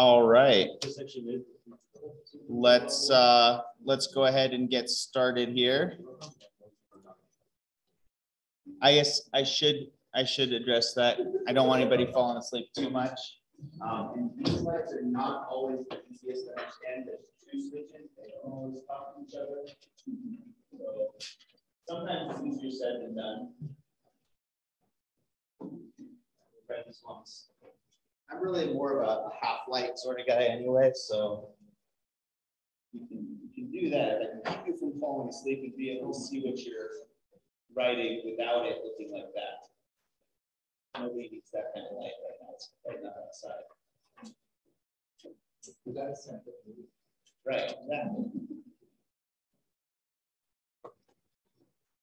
All right. Let's uh, let's go ahead and get started here. I guess I should I should address that. I don't want anybody falling asleep too much. Um, and these lights are not always the easiest to understand. There's two switches. They don't always talk to each other. So sometimes it's easier said than done. Try this once. I'm really more of a half light sort of guy anyway, so you can, you can do that. I can keep you from falling asleep and be able to see what you're writing without it looking like that. Nobody needs that kind of light right now. It's right now outside. Right, exactly.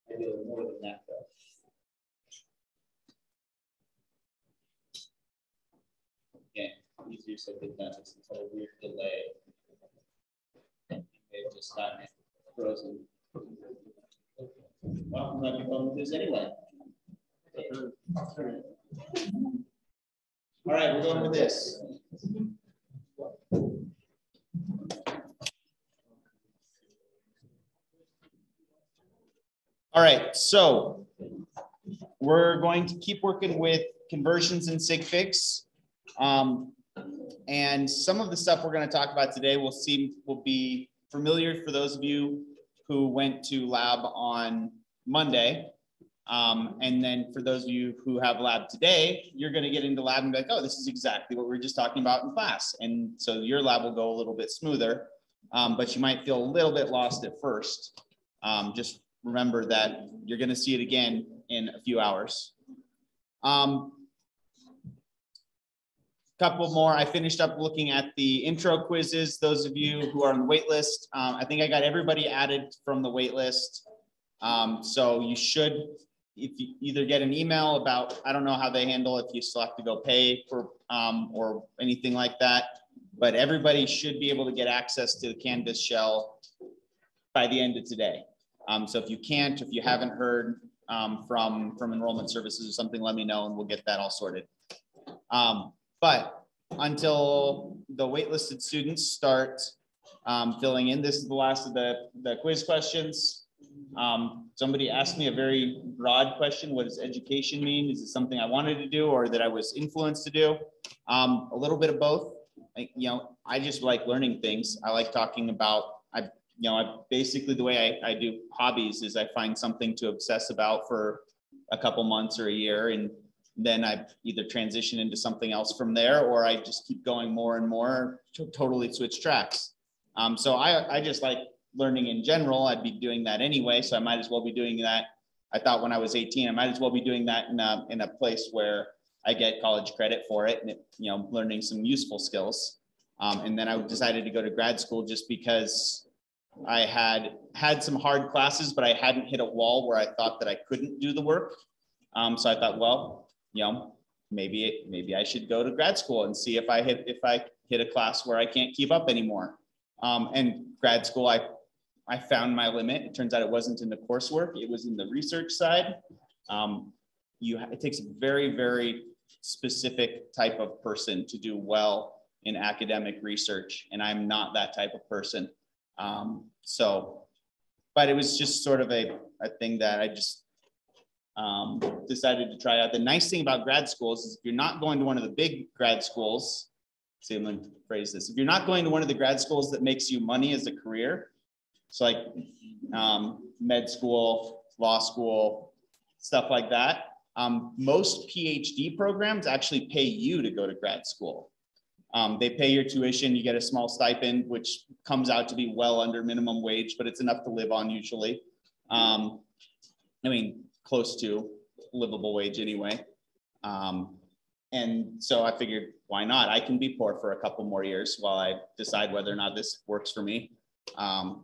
A little more than that though. Easier said than done. It's a weird delay. They've just gotten frozen. Well, I'm not going with this anyway. All right, we're going with this. All right, so we're going to keep working with conversions in sig figs. Um, and some of the stuff we're going to talk about today will seem will be familiar for those of you who went to lab on Monday. Um, and then for those of you who have lab today, you're going to get into lab and be like, oh, this is exactly what we were just talking about in class. And so your lab will go a little bit smoother, um, but you might feel a little bit lost at first. Um, just remember that you're going to see it again in a few hours. Um, couple more. I finished up looking at the intro quizzes. Those of you who are on the wait list, um, I think I got everybody added from the wait list. Um, so you should, if you either get an email about, I don't know how they handle if you still have to go pay for um, or anything like that, but everybody should be able to get access to the Canvas shell by the end of today. Um, so if you can't, if you haven't heard um, from from enrollment services or something, let me know and we'll get that all sorted. Um, but until the waitlisted students start um, filling in, this is the last of the, the quiz questions. Um, somebody asked me a very broad question. What does education mean? Is it something I wanted to do or that I was influenced to do? Um, a little bit of both. I, you know, I just like learning things. I like talking about, I, you know, I basically the way I, I do hobbies is I find something to obsess about for a couple months or a year and then I either transition into something else from there, or I just keep going more and more to totally switch tracks. Um, so I, I just like learning in general. I'd be doing that anyway, so I might as well be doing that. I thought when I was 18, I might as well be doing that in a, in a place where I get college credit for it and, it, you know, learning some useful skills. Um, and then I decided to go to grad school just because I had had some hard classes, but I hadn't hit a wall where I thought that I couldn't do the work. Um, so I thought, well, you know, maybe maybe I should go to grad school and see if I hit if I hit a class where I can't keep up anymore. Um, and grad school, I I found my limit. It turns out it wasn't in the coursework; it was in the research side. Um, you it takes a very very specific type of person to do well in academic research, and I'm not that type of person. Um, so, but it was just sort of a, a thing that I just um, decided to try out. The nice thing about grad schools is if you're not going to one of the big grad schools, see, I'm going to phrase this. If you're not going to one of the grad schools that makes you money as a career, so like um, med school, law school, stuff like that, um, most PhD programs actually pay you to go to grad school. Um, they pay your tuition, you get a small stipend, which comes out to be well under minimum wage, but it's enough to live on usually. Um, I mean, close to livable wage anyway. Um, and so I figured, why not? I can be poor for a couple more years while I decide whether or not this works for me. Um,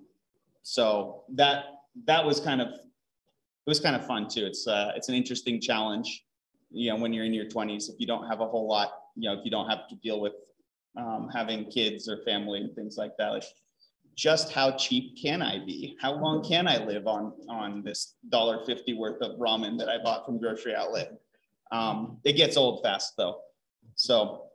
so that that was kind of it was kind of fun too. It's uh, it's an interesting challenge, you know, when you're in your 20s. If you don't have a whole lot, you know, if you don't have to deal with um, having kids or family and things like that, like just how cheap can I be? How long can I live on on this dollar fifty worth of ramen that I bought from grocery outlet? Um, it gets old fast though. So,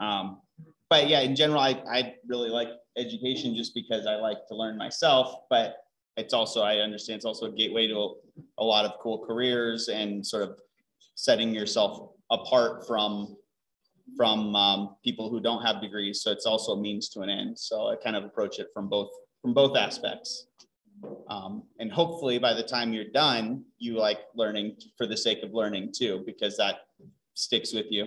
um, but yeah, in general, I, I really like education just because I like to learn myself, but it's also, I understand it's also a gateway to a, a lot of cool careers and sort of setting yourself apart from from um, people who don't have degrees. So it's also a means to an end. So I kind of approach it from both from both aspects. Um, and hopefully by the time you're done, you like learning for the sake of learning too, because that sticks with you.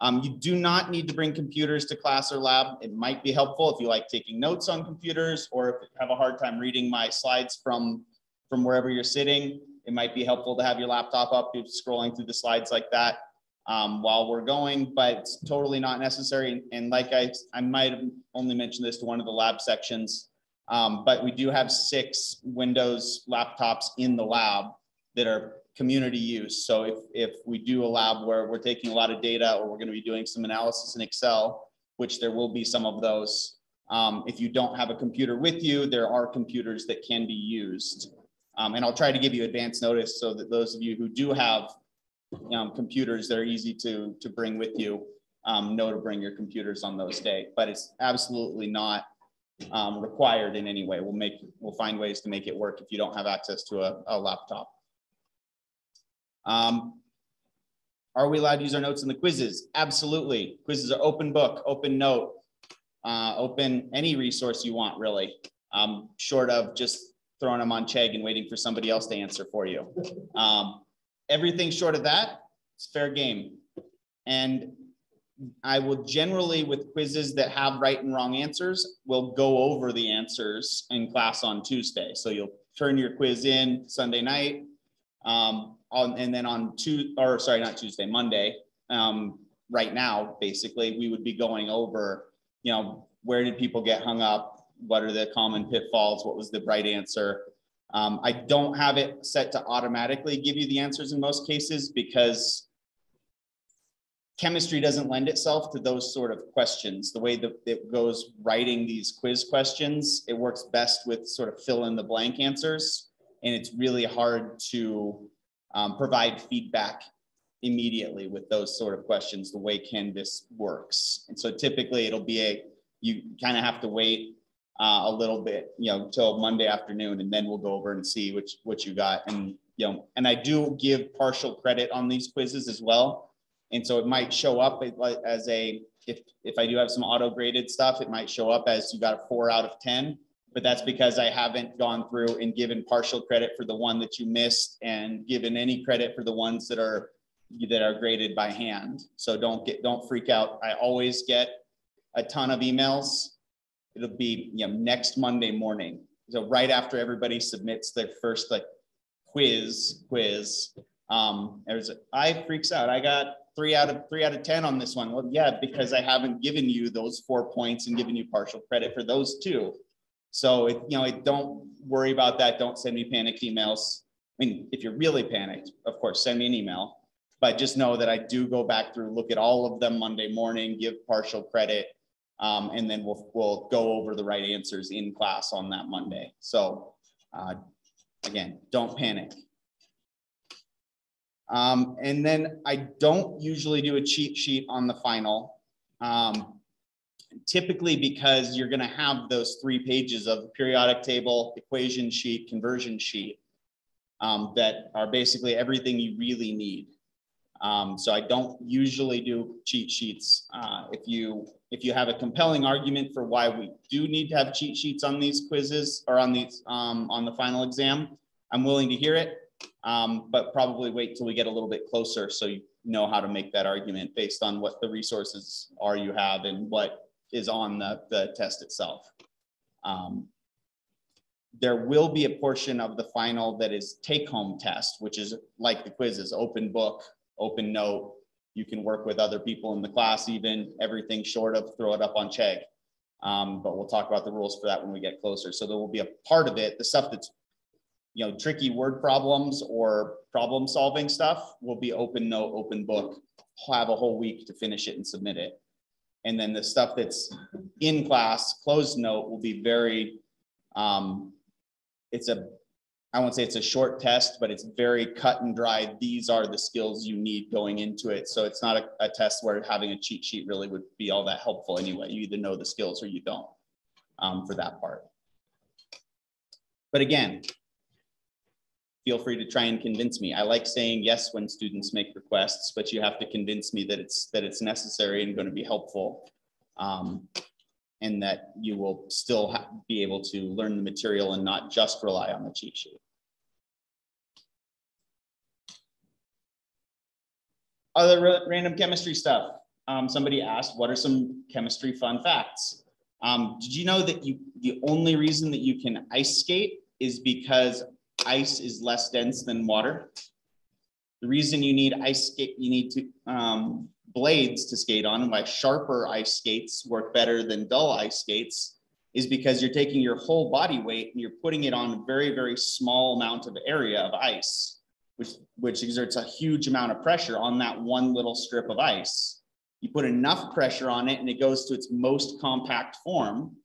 Um, you do not need to bring computers to class or lab. It might be helpful if you like taking notes on computers or if you have a hard time reading my slides from, from wherever you're sitting. It might be helpful to have your laptop up, you're scrolling through the slides like that um, while we're going, but it's totally not necessary. And like I, I might have only mentioned this to one of the lab sections, um, but we do have six Windows laptops in the lab that are community use. So if, if we do a lab where we're taking a lot of data or we're going to be doing some analysis in Excel, which there will be some of those, um, if you don't have a computer with you, there are computers that can be used. Um, and I'll try to give you advance notice so that those of you who do have um, computers that are easy to, to bring with you um, know to bring your computers on those days. But it's absolutely not um, required in any way. We'll make we'll find ways to make it work if you don't have access to a, a laptop. Um, are we allowed to use our notes in the quizzes? Absolutely. Quizzes are open book, open note, uh, open any resource you want, really, um, short of just throwing them on Chegg and waiting for somebody else to answer for you. Um, everything short of that, it's fair game. And I will generally, with quizzes that have right and wrong answers, will go over the answers in class on Tuesday. So you'll turn your quiz in Sunday night, um, on, and then on two or sorry, not Tuesday, Monday. Um, right now, basically, we would be going over, you know, where did people get hung up? What are the common pitfalls? What was the right answer? Um, I don't have it set to automatically give you the answers in most cases because chemistry doesn't lend itself to those sort of questions. The way that it goes writing these quiz questions, it works best with sort of fill in the blank answers. And it's really hard to um, provide feedback immediately with those sort of questions, the way Canvas works. And so typically it'll be a, you kind of have to wait uh, a little bit, you know, till Monday afternoon, and then we'll go over and see which what you got. And you know, and I do give partial credit on these quizzes as well. And so it might show up as a if if I do have some auto graded stuff, it might show up as you got a four out of ten. But that's because I haven't gone through and given partial credit for the one that you missed and given any credit for the ones that are that are graded by hand. So don't get don't freak out. I always get a ton of emails it'll be you know next Monday morning. So right after everybody submits their first like quiz quiz, um, there's I freaks out. I got three out of three out of ten on this one. Well, yeah, because I haven't given you those four points and given you partial credit for those two. So if you know, it, don't worry about that. Don't send me panicked emails. I mean, if you're really panicked, of course, send me an email. But just know that I do go back through, look at all of them Monday morning, give partial credit, um, and then we'll, we'll go over the right answers in class on that Monday. So uh, again, don't panic. Um, and then I don't usually do a cheat sheet on the final. Um, typically because you're gonna have those three pages of periodic table, equation sheet, conversion sheet um, that are basically everything you really need. Um, so I don't usually do cheat sheets. Uh, if you if you have a compelling argument for why we do need to have cheat sheets on these quizzes or on these um, on the final exam, I'm willing to hear it, um, but probably wait till we get a little bit closer so you know how to make that argument based on what the resources are you have and what is on the, the test itself. Um, there will be a portion of the final that is take home test, which is like the quizzes, open book, open note, you can work with other people in the class, even everything short of throw it up on Chegg. Um, but we'll talk about the rules for that when we get closer. So there will be a part of it, the stuff that's, you know, tricky word problems or problem solving stuff will be open note, open book. Have a whole week to finish it and submit it. And then the stuff that's in class, closed note will be very, um, it's a I won't say it's a short test, but it's very cut and dry. These are the skills you need going into it. So it's not a, a test where having a cheat sheet really would be all that helpful anyway. You either know the skills or you don't um, for that part. But again, feel free to try and convince me. I like saying yes when students make requests, but you have to convince me that it's that it's necessary and going to be helpful, um, and that you will still be able to learn the material and not just rely on the cheat sheet. Other random chemistry stuff. Um, somebody asked, what are some chemistry fun facts? Um, did you know that you the only reason that you can ice skate is because ice is less dense than water. The reason you need ice skate, you need to um, blades to skate on, and why sharper ice skates work better than dull ice skates, is because you're taking your whole body weight and you're putting it on a very, very small amount of area of ice, which, which exerts a huge amount of pressure on that one little strip of ice. You put enough pressure on it and it goes to its most compact form,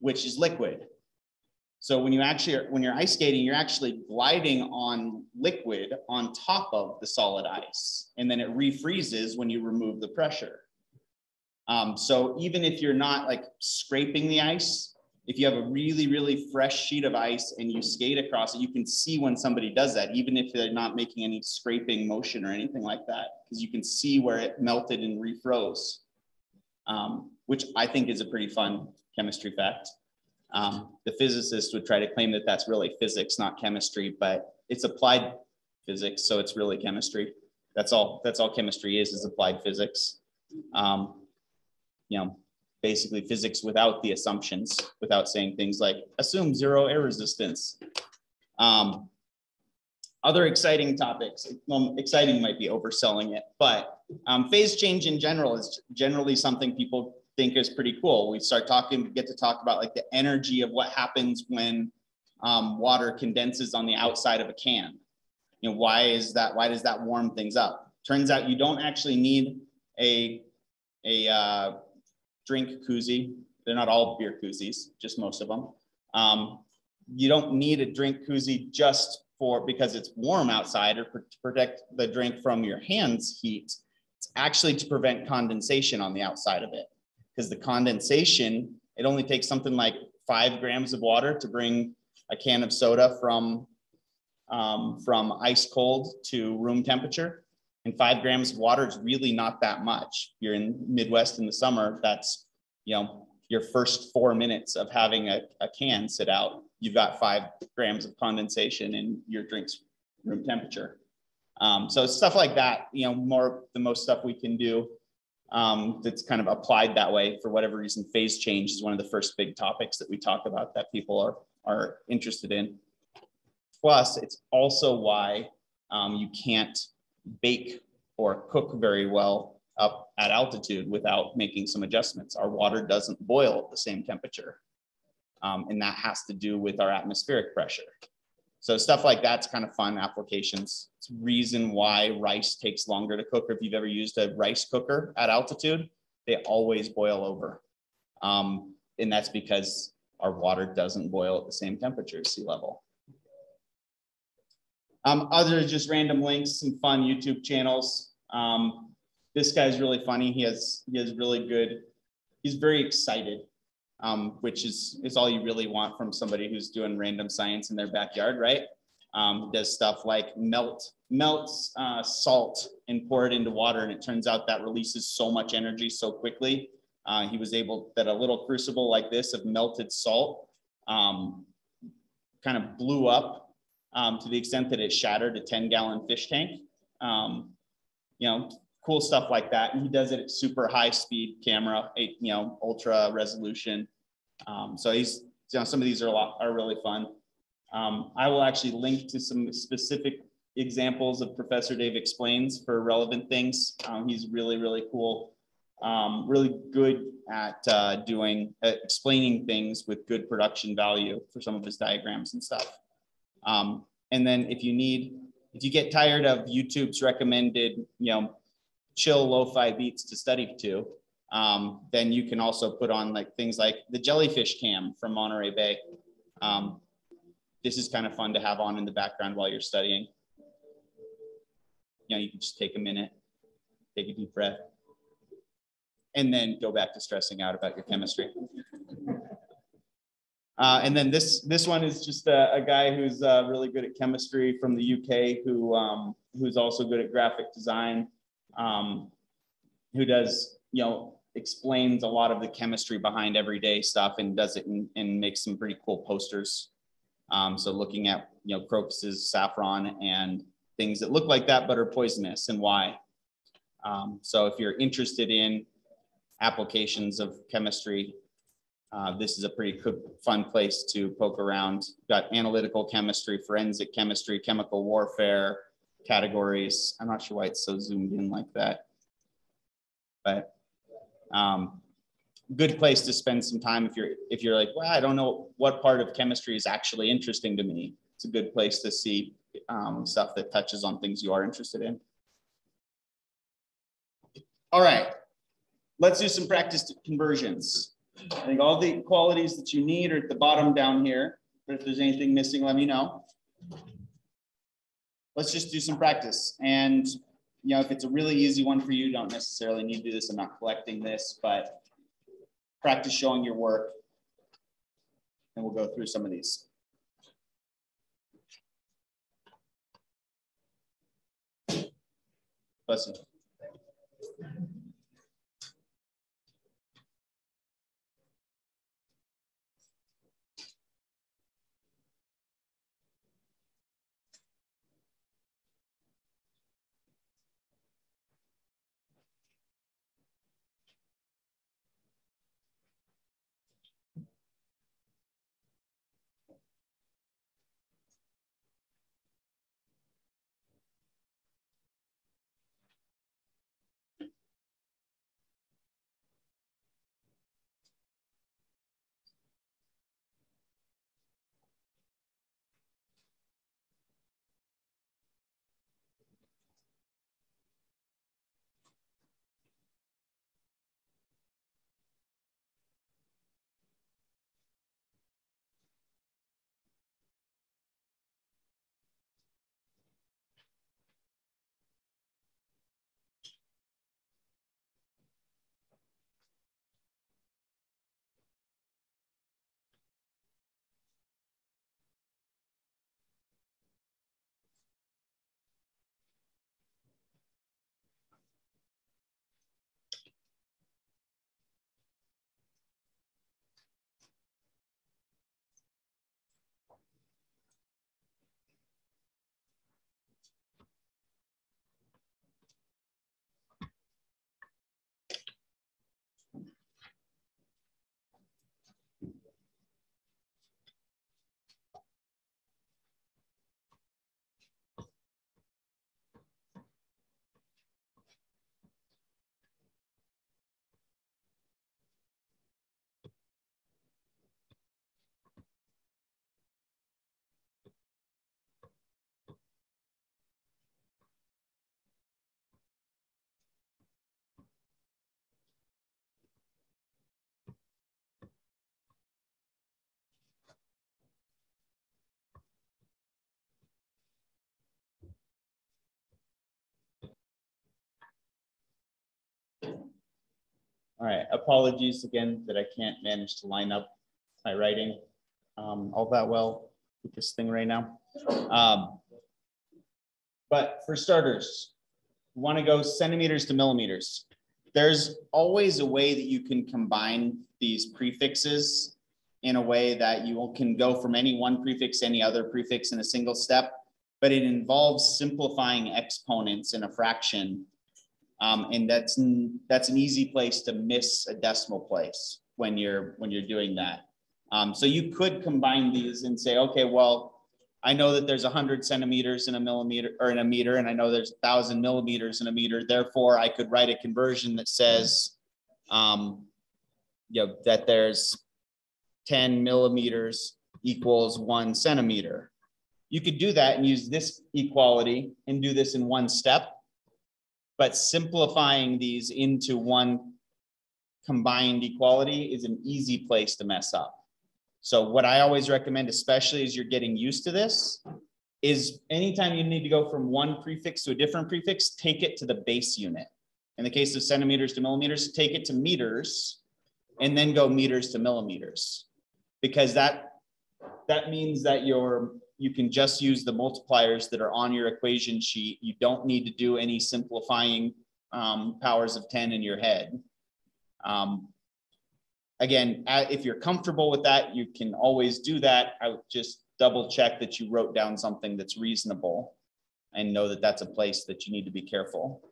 which is liquid. So when you actually when you're ice skating, you're actually gliding on liquid on top of the solid ice, and then it refreezes when you remove the pressure. Um, so even if you're not like scraping the ice, if you have a really really fresh sheet of ice and you skate across it, you can see when somebody does that, even if they're not making any scraping motion or anything like that, because you can see where it melted and refroze, um, which I think is a pretty fun chemistry fact. Um, the physicist would try to claim that that's really physics, not chemistry, but it's applied physics, so it's really chemistry. That's all. That's all chemistry is is applied physics. Um, you know, basically physics without the assumptions, without saying things like assume zero air resistance. Um, other exciting topics. Well, exciting might be overselling it, but um, phase change in general is generally something people think is pretty cool. We start talking, we get to talk about like the energy of what happens when um, water condenses on the outside of a can. You know, why is that? Why does that warm things up? Turns out you don't actually need a a uh, drink koozie. They're not all beer koozies, just most of them. Um, you don't need a drink koozie just for because it's warm outside or to protect the drink from your hands heat. It's actually to prevent condensation on the outside of it because the condensation, it only takes something like five grams of water to bring a can of soda from, um, from ice cold to room temperature. And five grams of water is really not that much. You're in Midwest in the summer, that's, you know, your first four minutes of having a, a can sit out, you've got five grams of condensation in your drink's room temperature. Um, so stuff like that, you know, more the most stuff we can do um, that's kind of applied that way for whatever reason. Phase change is one of the first big topics that we talk about that people are, are interested in. Plus, it's also why um, you can't bake or cook very well up at altitude without making some adjustments. Our water doesn't boil at the same temperature. Um, and that has to do with our atmospheric pressure. So stuff like that's kind of fun applications. It's reason why rice takes longer to cook. Or if you've ever used a rice cooker at altitude, they always boil over. Um, and that's because our water doesn't boil at the same temperature as sea level. Um, other just random links, some fun YouTube channels. Um, this guy's really funny. He has he has really good. He's very excited um, which is, is all you really want from somebody who's doing random science in their backyard, right? Um, does stuff like melt, melts uh, salt and pour it into water. And it turns out that releases so much energy so quickly. Uh, he was able that a little crucible like this of melted salt um, kind of blew up um, to the extent that it shattered a 10 gallon fish tank. Um, you know, cool stuff like that. And he does it at super high speed camera, you know, ultra resolution. Um, so he's, you know, some of these are a lot, are really fun. Um, I will actually link to some specific examples of Professor Dave explains for relevant things. Um, he's really, really cool. Um, really good at uh, doing, uh, explaining things with good production value for some of his diagrams and stuff. Um, and then if you need, if you get tired of YouTube's recommended, you know, chill lo-fi beats to study to, um, then you can also put on like things like the jellyfish cam from Monterey Bay. Um, this is kind of fun to have on in the background while you're studying. You know, you can just take a minute, take a deep breath, and then go back to stressing out about your chemistry. Uh, and then this this one is just a, a guy who's uh, really good at chemistry from the UK, who um, who's also good at graphic design, um, who does you know explains a lot of the chemistry behind everyday stuff and does it and, makes some pretty cool posters. Um, so looking at you know crocuses, saffron, and things that look like that but are poisonous and why. Um, so if you're interested in applications of chemistry, uh, this is a pretty fun place to poke around. Got analytical chemistry, forensic chemistry, chemical warfare categories. I'm not sure why it's so zoomed in like that, but um, good place to spend some time if you're if you're like, well, I don't know what part of chemistry is actually interesting to me. It's a good place to see um, stuff that touches on things you are interested in. All right, let's do some practice conversions. I think all the qualities that you need are at the bottom down here. But if there's anything missing, let me know. Let's just do some practice. And you know, if it's a really easy one for you, don't necessarily need to do this. I'm not collecting this, but practice showing your work. And we'll go through some of these. Bless you. All right, apologies again that I can't manage to line up my writing um, all that well with this thing right now. Um, but for starters, want to go centimeters to millimeters. There's always a way that you can combine these prefixes in a way that you can go from any one prefix to any other prefix in a single step, but it involves simplifying exponents in a fraction um, and that's that's an easy place to miss a decimal place when you're when you're doing that. Um, so you could combine these and say, okay, well, I know that there's 100 centimeters in a millimeter or in a meter, and I know there's 1,000 millimeters in a meter. Therefore, I could write a conversion that says, um, you know, that there's 10 millimeters equals one centimeter. You could do that and use this equality and do this in one step but simplifying these into one combined equality is an easy place to mess up. So what I always recommend, especially as you're getting used to this, is anytime you need to go from one prefix to a different prefix, take it to the base unit. In the case of centimeters to millimeters, take it to meters and then go meters to millimeters. Because that, that means that you're, you can just use the multipliers that are on your equation sheet. You don't need to do any simplifying um, powers of 10 in your head. Um, again, if you're comfortable with that, you can always do that. I would just double check that you wrote down something that's reasonable and know that that's a place that you need to be careful.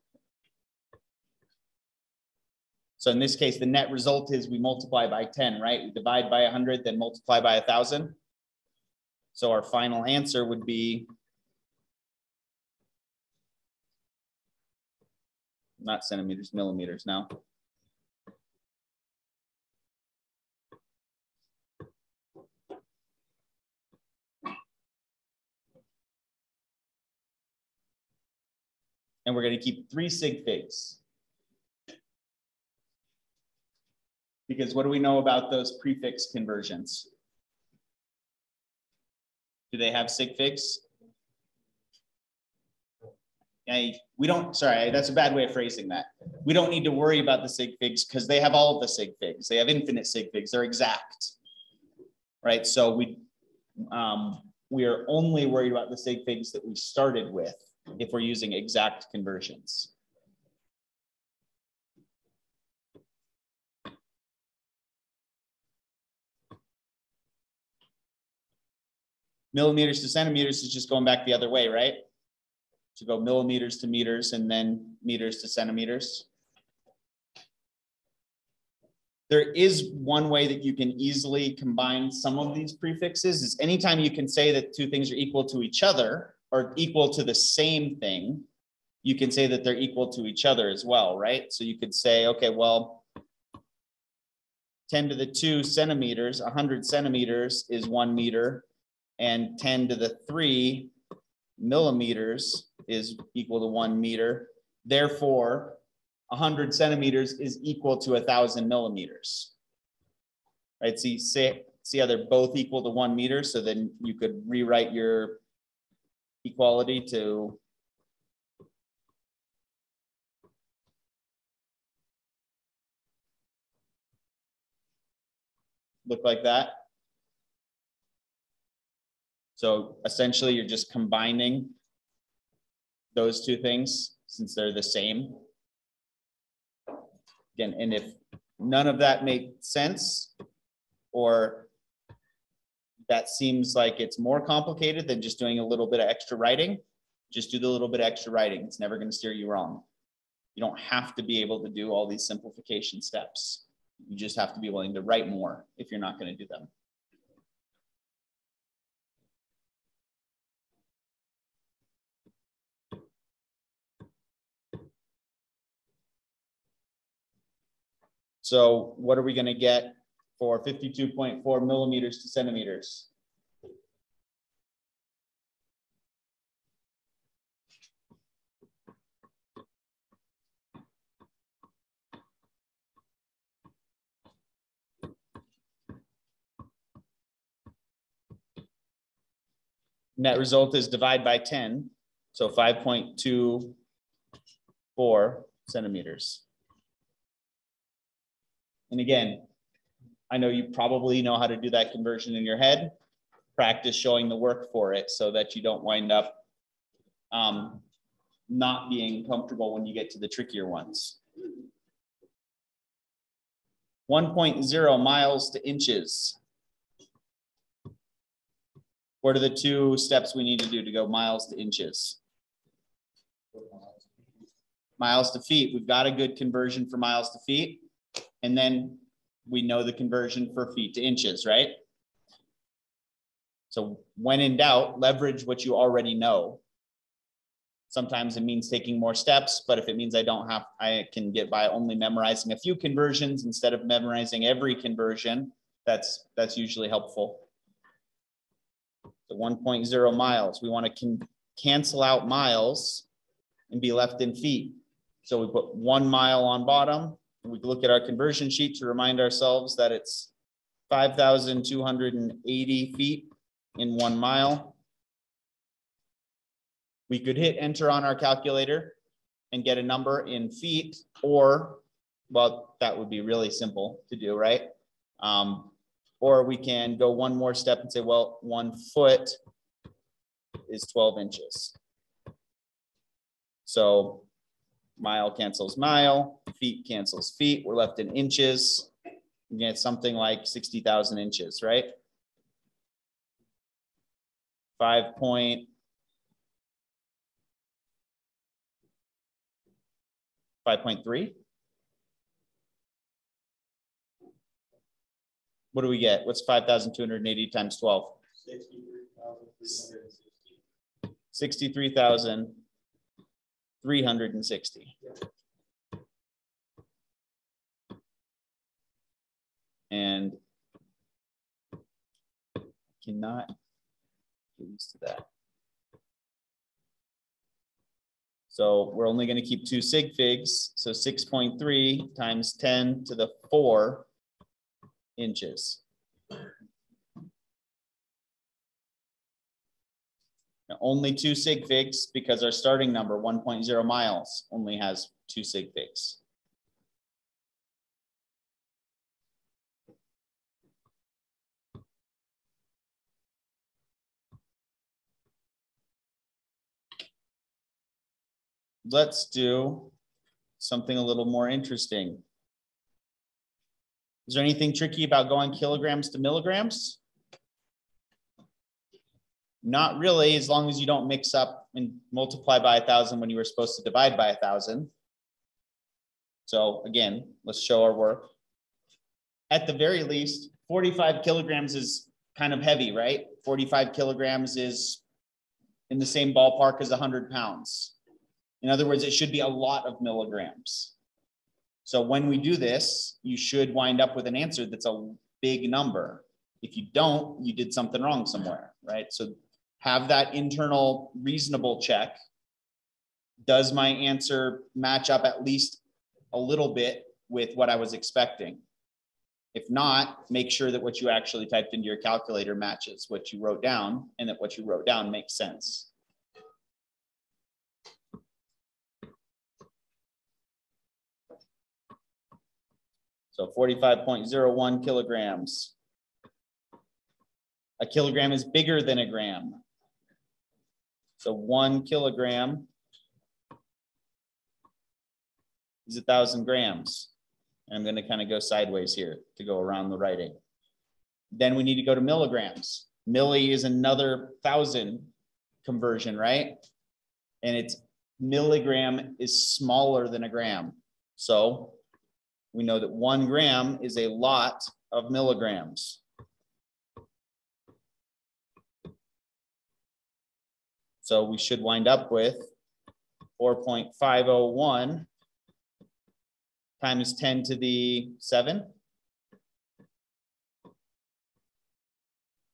So in this case, the net result is we multiply by 10, right? We divide by 100, then multiply by 1,000. So our final answer would be not centimeters, millimeters now. And we're going to keep three sig figs. Because what do we know about those prefix conversions? Do they have sig figs? I, we don't, sorry, that's a bad way of phrasing that. We don't need to worry about the sig figs because they have all of the sig figs. They have infinite sig figs. They're exact, right? So we, um, we are only worried about the sig figs that we started with if we're using exact conversions. Millimeters to centimeters is just going back the other way, right? To go millimeters to meters and then meters to centimeters. There is one way that you can easily combine some of these prefixes is anytime you can say that two things are equal to each other, or equal to the same thing, you can say that they're equal to each other as well, right? So you could say, okay, well, 10 to the 2 centimeters, 100 centimeters is 1 meter, and 10 to the 3 millimeters is equal to 1 meter. Therefore, 100 centimeters is equal to 1,000 millimeters. Right? See, see, see how they're both equal to 1 meter? So then you could rewrite your equality to look like that. So essentially you're just combining those two things since they're the same. Again, and if none of that makes sense or that seems like it's more complicated than just doing a little bit of extra writing, just do the little bit of extra writing. It's never going to steer you wrong. You don't have to be able to do all these simplification steps. You just have to be willing to write more if you're not going to do them. So what are we going to get for 52.4 millimeters to centimeters. Net result is divide by 10, so 5.24 centimeters. And again, I know you probably know how to do that conversion in your head. Practice showing the work for it so that you don't wind up um, not being comfortable when you get to the trickier ones. 1.0 miles to inches. What are the two steps we need to do to go miles to inches? Miles to feet. We've got a good conversion for miles to feet. And then we know the conversion for feet to inches, right? So when in doubt, leverage what you already know. Sometimes it means taking more steps, but if it means I don't have, I can get by only memorizing a few conversions instead of memorizing every conversion, that's, that's usually helpful. So 1.0 miles, we want to can cancel out miles and be left in feet. So we put one mile on bottom, we look at our conversion sheet to remind ourselves that it's five thousand two hundred and eighty feet in one mile. We could hit enter on our calculator and get a number in feet or, well, that would be really simple to do, right? Um, or we can go one more step and say, well, one foot is twelve inches. So mile cancels mile, feet cancels feet, we're left in inches. We get something like sixty thousand inches, right? Five. Five point three? What do we get? What's five thousand two hundred and eighty times twelve? Sixty-three thousand three hundred and I sixty. And cannot get used to that. So we're only gonna keep two sig figs, so six point three times ten to the four inches. Only two sig figs because our starting number, one miles, only has two sig figs. Let's do something a little more interesting. Is there anything tricky about going kilograms to milligrams? Not really, as long as you don't mix up and multiply by a thousand when you were supposed to divide by a thousand. So again, let's show our work. At the very least, 45 kilograms is kind of heavy, right? 45 kilograms is in the same ballpark as 100 pounds. In other words, it should be a lot of milligrams. So when we do this, you should wind up with an answer that's a big number. If you don't, you did something wrong somewhere, right? So have that internal reasonable check. Does my answer match up at least a little bit with what I was expecting? If not, make sure that what you actually typed into your calculator matches what you wrote down and that what you wrote down makes sense. So forty-five point zero one kilograms. A kilogram is bigger than a gram. So one kilogram is a thousand grams. And I'm going to kind of go sideways here to go around the writing. Then we need to go to milligrams. Milli is another thousand conversion, right? And it's milligram is smaller than a gram. So we know that one gram is a lot of milligrams. So we should wind up with 4.501 times 10 to the 7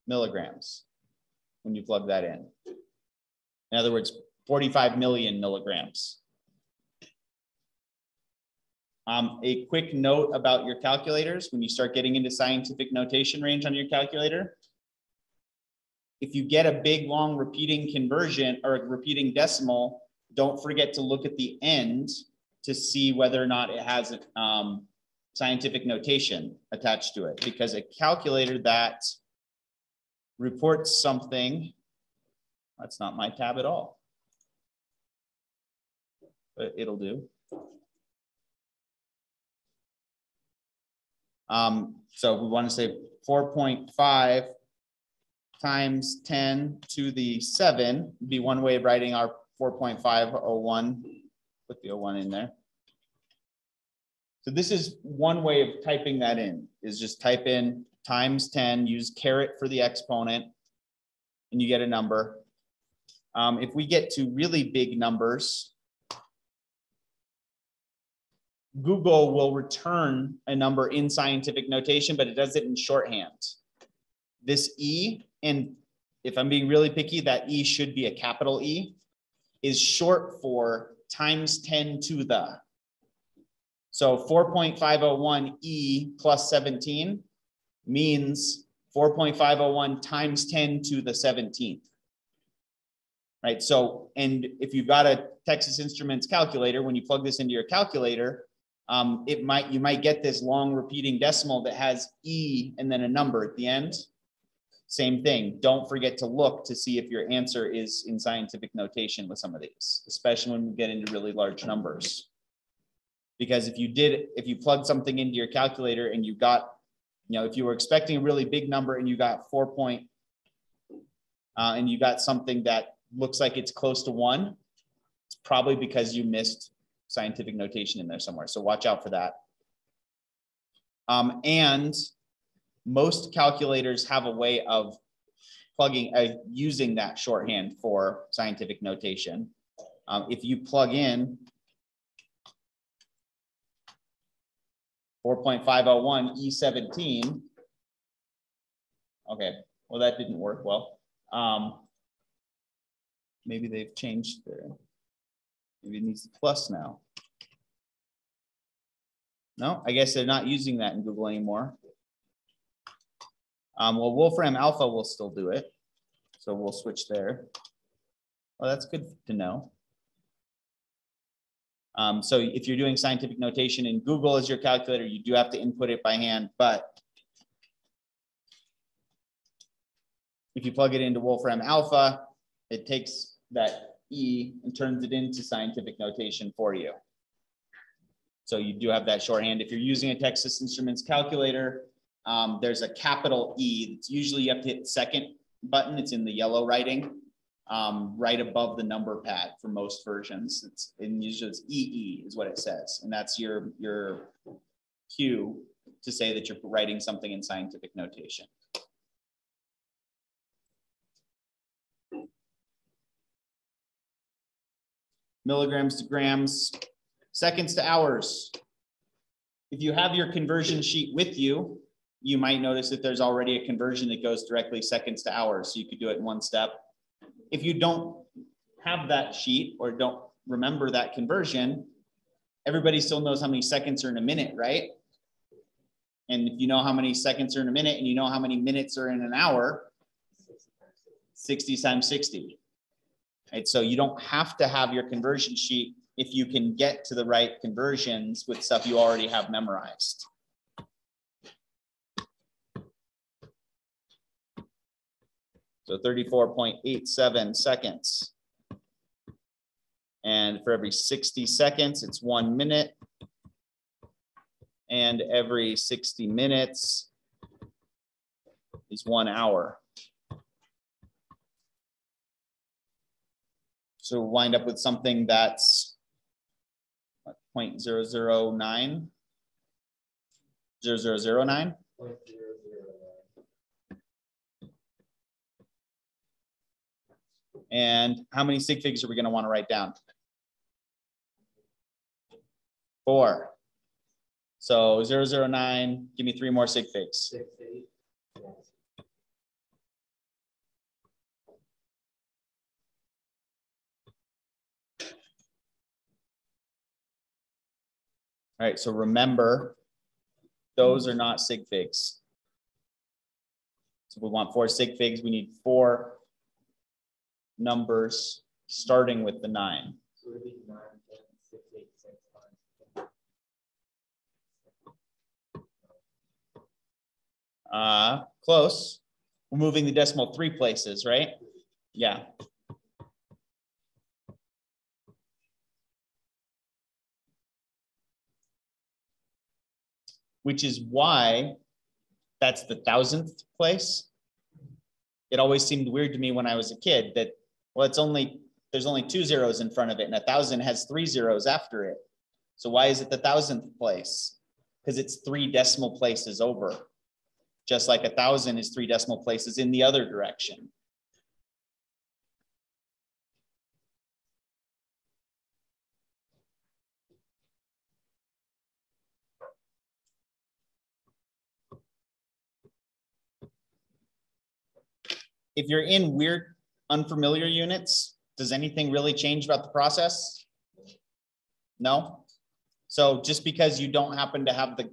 milligrams when you plug that in. In other words, 45 million milligrams. Um, a quick note about your calculators when you start getting into scientific notation range on your calculator. If you get a big, long repeating conversion or a repeating decimal, don't forget to look at the end to see whether or not it has um, scientific notation attached to it. Because a calculator that reports something, that's not my tab at all, but it'll do. Um, so we want to say 4.5 times 10 to the 7 would be one way of writing our 4.501. Put the 01 in there. So this is one way of typing that in, is just type in times 10, use caret for the exponent, and you get a number. Um, if we get to really big numbers, Google will return a number in scientific notation, but it does it in shorthand. This E, and if I'm being really picky, that E should be a capital E, is short for times 10 to the. So 4.501 E plus 17 means four point five oh one times ten to the seventeenth. Right, so, and if you've got a Texas Instruments calculator, when you plug this into your calculator, um, it might, you might get this long repeating decimal that has E and then a number at the end. Same thing, don't forget to look to see if your answer is in scientific notation with some of these, especially when we get into really large numbers. Because if you did, if you plugged something into your calculator and you got, you know, if you were expecting a really big number and you got four point, uh, and you got something that looks like it's close to one, it's probably because you missed scientific notation in there somewhere. So watch out for that. Um, and most calculators have a way of plugging, uh, using that shorthand for scientific notation. Um, if you plug in 4.501 E17, okay, well, that didn't work well. Um, maybe they've changed their, maybe it needs a plus now. No, I guess they're not using that in Google anymore. Um, well, Wolfram Alpha will still do it. So we'll switch there. Well, that's good to know. Um, so if you're doing scientific notation in Google as your calculator, you do have to input it by hand, but if you plug it into Wolfram Alpha, it takes that E and turns it into scientific notation for you. So you do have that shorthand. If you're using a Texas Instruments calculator, um, there's a capital E. It's usually you have to hit the second button. It's in the yellow writing, um, right above the number pad for most versions. It's and usually it's EE is what it says, and that's your your cue to say that you're writing something in scientific notation. Milligrams to grams, seconds to hours. If you have your conversion sheet with you, you might notice that there's already a conversion that goes directly seconds to hours. So you could do it in one step. If you don't have that sheet or don't remember that conversion, everybody still knows how many seconds are in a minute, right? And if you know how many seconds are in a minute and you know how many minutes are in an hour, 60 times 60. Right? So you don't have to have your conversion sheet if you can get to the right conversions with stuff you already have memorized. So 34.87 seconds. And for every 60 seconds, it's one minute. And every 60 minutes is one hour. So we'll wind up with something that's 0.009, 0009. And how many sig figs are we going to want to write down? Four. So 009, give me three more sig figs. All right, so remember, those are not sig figs. So we want four sig figs, we need four numbers starting with the nine. Uh, close. We're moving the decimal three places, right? Yeah. Which is why that's the thousandth place. It always seemed weird to me when I was a kid that well, it's only, there's only two zeros in front of it and a thousand has three zeros after it. So why is it the thousandth place? Because it's three decimal places over. Just like a thousand is three decimal places in the other direction. if you're in weird unfamiliar units, does anything really change about the process? No? So just because you don't happen to have the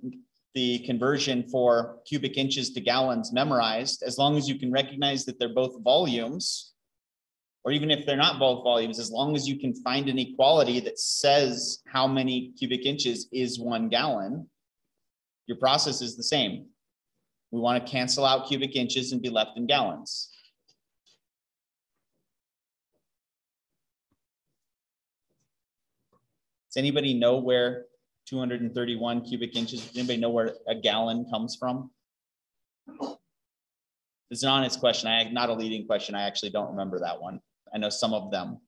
the conversion for cubic inches to gallons memorized, as long as you can recognize that they're both volumes, or even if they're not both volumes, as long as you can find an equality that says how many cubic inches is one gallon, your process is the same. We want to cancel out cubic inches and be left in gallons. Does anybody know where 231 cubic inches. Does anybody know where a gallon comes from? It's an honest question. I not a leading question. I actually don't remember that one. I know some of them,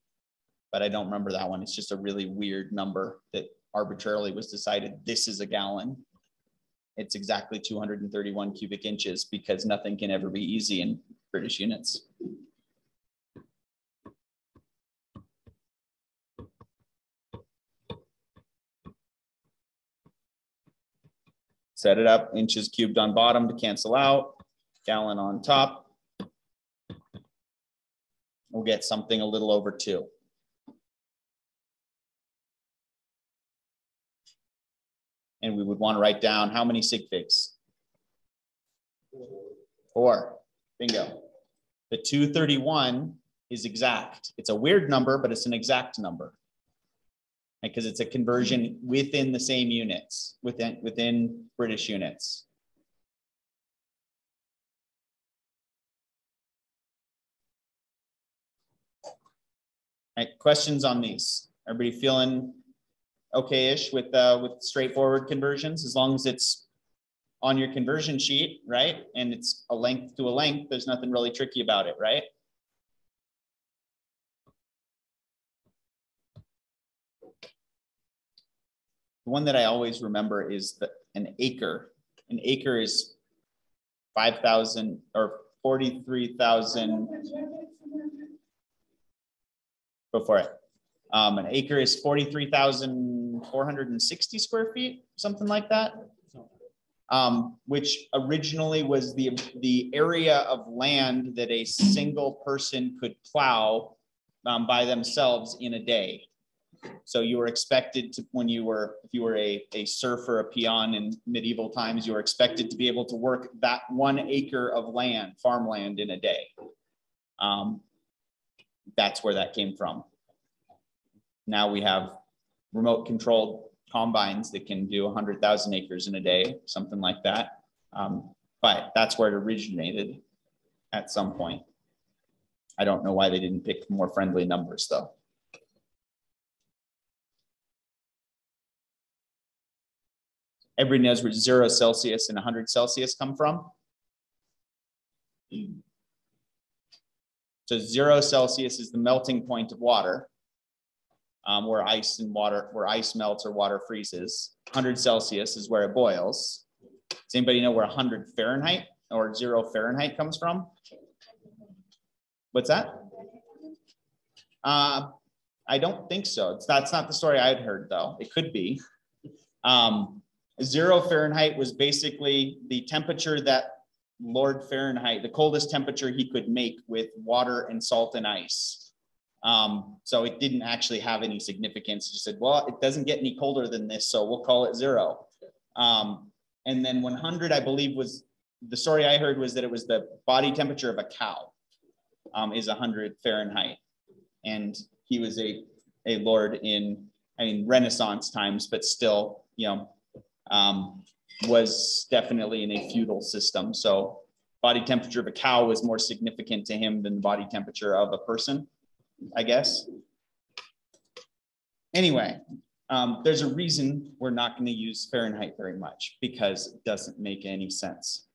but I don't remember that one. It's just a really weird number that arbitrarily was decided. This is a gallon. It's exactly 231 cubic inches because nothing can ever be easy in British units. Set it up, inches cubed on bottom to cancel out, gallon on top. We'll get something a little over two. And we would want to write down how many sig figs? Four. Bingo. The 231 is exact. It's a weird number, but it's an exact number because it's a conversion within the same units, within, within British units. Right, questions on these? Everybody feeling okay-ish with uh, with straightforward conversions, as long as it's on your conversion sheet, right? And it's a length to a length. There's nothing really tricky about it, right? The one that I always remember is that an acre. An acre is 5,000 or 43,000. Before it. Um, an acre is 43,460 square feet, something like that. Um, which originally was the, the area of land that a single person could plow um, by themselves in a day. So you were expected to, when you were, if you were a, a surfer, a peon in medieval times, you were expected to be able to work that one acre of land, farmland in a day. Um, that's where that came from. Now we have remote controlled combines that can do 100,000 acres in a day, something like that. Um, but that's where it originated at some point. I don't know why they didn't pick more friendly numbers though. Everybody knows where zero Celsius and 100 Celsius come from. So zero Celsius is the melting point of water, um, where ice and water, where ice melts or water freezes. 100 Celsius is where it boils. Does anybody know where 100 Fahrenheit or zero Fahrenheit comes from? What's that? Uh, I don't think so. It's, that's not the story I'd heard, though. It could be. Um, Zero Fahrenheit was basically the temperature that Lord Fahrenheit, the coldest temperature he could make with water and salt and ice. Um, so it didn't actually have any significance. He said, well, it doesn't get any colder than this, so we'll call it zero. Um, and then 100, I believe, was the story I heard was that it was the body temperature of a cow um, is 100 Fahrenheit. And he was a, a lord in, I mean, Renaissance times, but still, you know, um, was definitely in a feudal system. So body temperature of a cow was more significant to him than the body temperature of a person, I guess. Anyway, um, there's a reason we're not going to use Fahrenheit very much because it doesn't make any sense.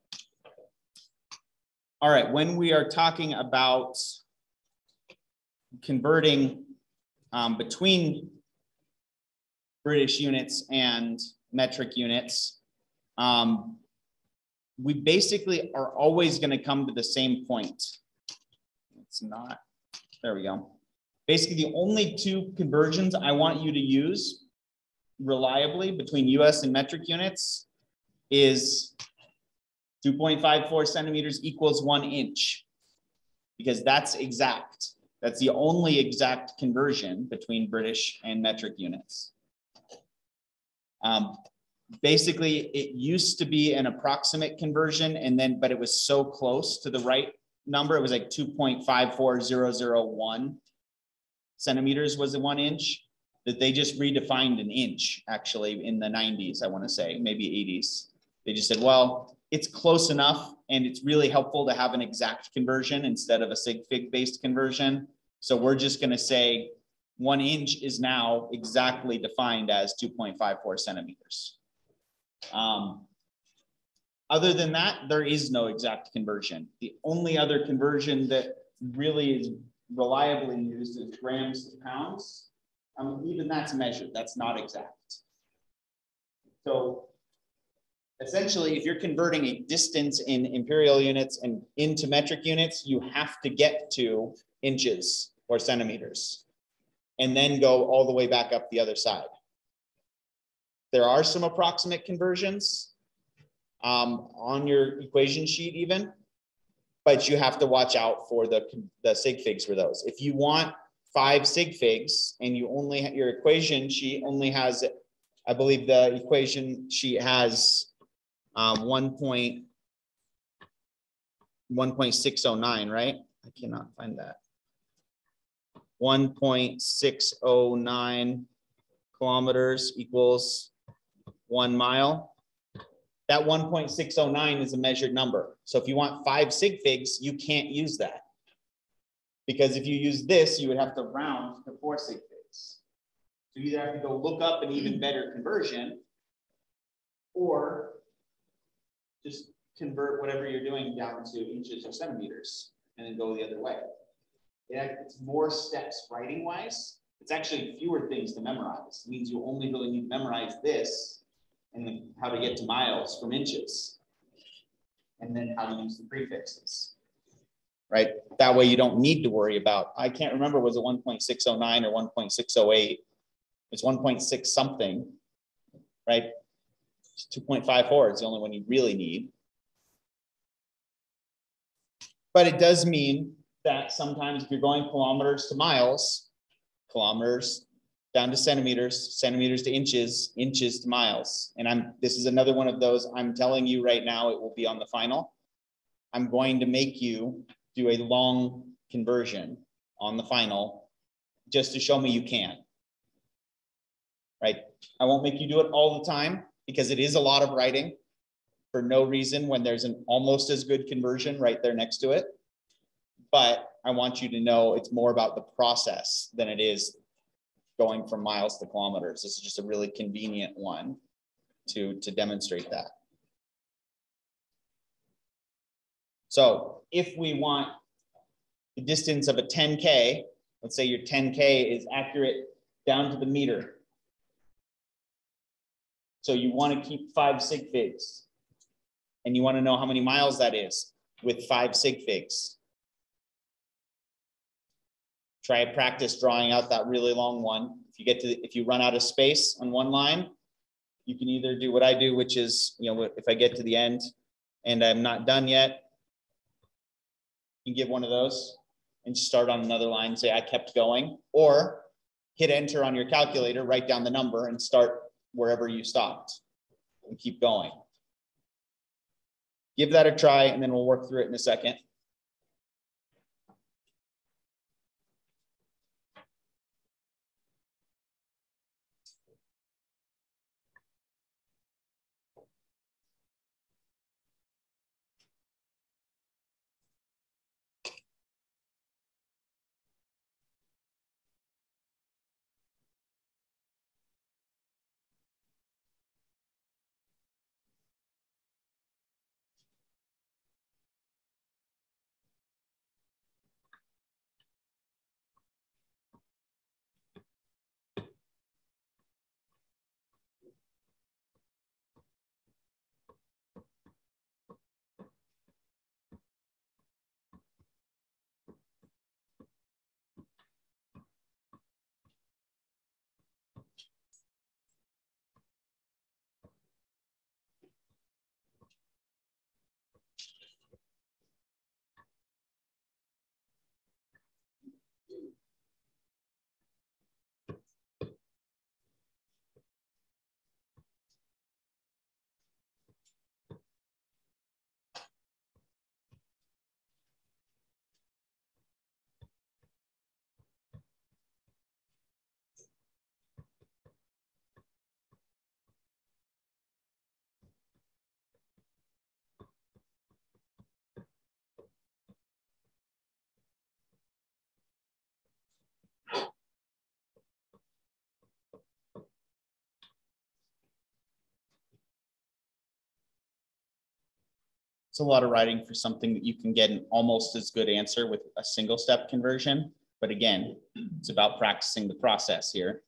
All right, when we are talking about converting um, between British units and metric units, um, we basically are always going to come to the same point. It's not, there we go. Basically, the only two conversions I want you to use reliably between US and metric units is 2.54 centimeters equals one inch because that's exact. That's the only exact conversion between British and metric units. Um, basically, it used to be an approximate conversion and then, but it was so close to the right number. It was like two point five four zero zero one centimeters was the one inch that they just redefined an inch actually in the nineties, I want to say, maybe eighties. They just said, well, it's close enough and it's really helpful to have an exact conversion instead of a sig fig based conversion. So we're just going to say one inch is now exactly defined as 2.54 centimeters. Um, other than that, there is no exact conversion. The only other conversion that really is reliably used is grams to pounds. Um, even that's measured, that's not exact. So essentially, if you're converting a distance in imperial units and into metric units, you have to get to inches or centimeters and then go all the way back up the other side. There are some approximate conversions um, on your equation sheet even, but you have to watch out for the, the sig figs for those. If you want five sig figs and you only, have your equation sheet only has, I believe the equation sheet has um, 1 point, 1.609, right? I cannot find that. 1.609 kilometers equals one mile. That 1.609 is a measured number. So if you want five sig figs, you can't use that. Because if you use this, you would have to round to four sig figs. So you either have to go look up an even better conversion or just convert whatever you're doing down to inches or centimeters and then go the other way. It's more steps writing wise. It's actually fewer things to memorize. It means you only really need to memorize this and how to get to miles from inches. And then how to use the prefixes. Right? That way you don't need to worry about, I can't remember, was it 1.609 or 1.608? It's 1.6 something, right? 2.54 is the only one you really need. But it does mean that sometimes if you're going kilometers to miles, kilometers down to centimeters, centimeters to inches, inches to miles. And I'm this is another one of those I'm telling you right now it will be on the final. I'm going to make you do a long conversion on the final just to show me you can. Right? I won't make you do it all the time because it is a lot of writing for no reason when there's an almost as good conversion right there next to it but I want you to know it's more about the process than it is going from miles to kilometers. This is just a really convenient one to, to demonstrate that. So if we want the distance of a 10K, let's say your 10K is accurate down to the meter. So you want to keep five sig figs and you want to know how many miles that is with five sig figs try practice drawing out that really long one. If you get to, if you run out of space on one line, you can either do what I do, which is, you know, if I get to the end and I'm not done yet, you can give one of those and start on another line, say I kept going, or hit enter on your calculator, write down the number and start wherever you stopped and keep going. Give that a try and then we'll work through it in a second. It's a lot of writing for something that you can get an almost as good answer with a single step conversion. But again, it's about practicing the process here.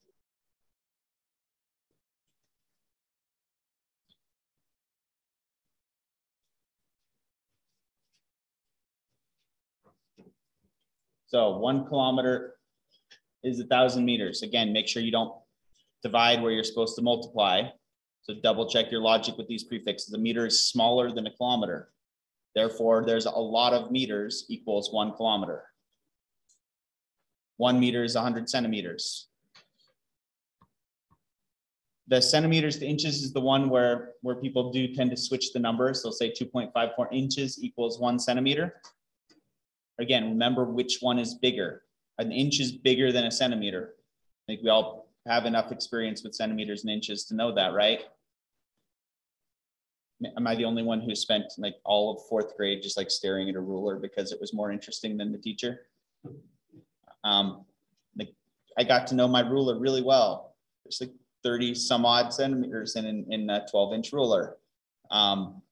So one kilometer is a thousand meters. Again, make sure you don't divide where you're supposed to multiply. So double check your logic with these prefixes. A meter is smaller than a kilometer. Therefore, there's a lot of meters equals one kilometer. One meter is 100 centimeters. The centimeters to inches is the one where, where people do tend to switch the numbers. They'll say 2.54 inches equals one centimeter. Again, remember which one is bigger. An inch is bigger than a centimeter. I think we all have enough experience with centimeters and inches to know that, right? Am I the only one who spent like all of fourth grade just like staring at a ruler because it was more interesting than the teacher? Um, like I got to know my ruler really well. It's like 30 some odd centimeters in, in a 12 inch ruler. Um,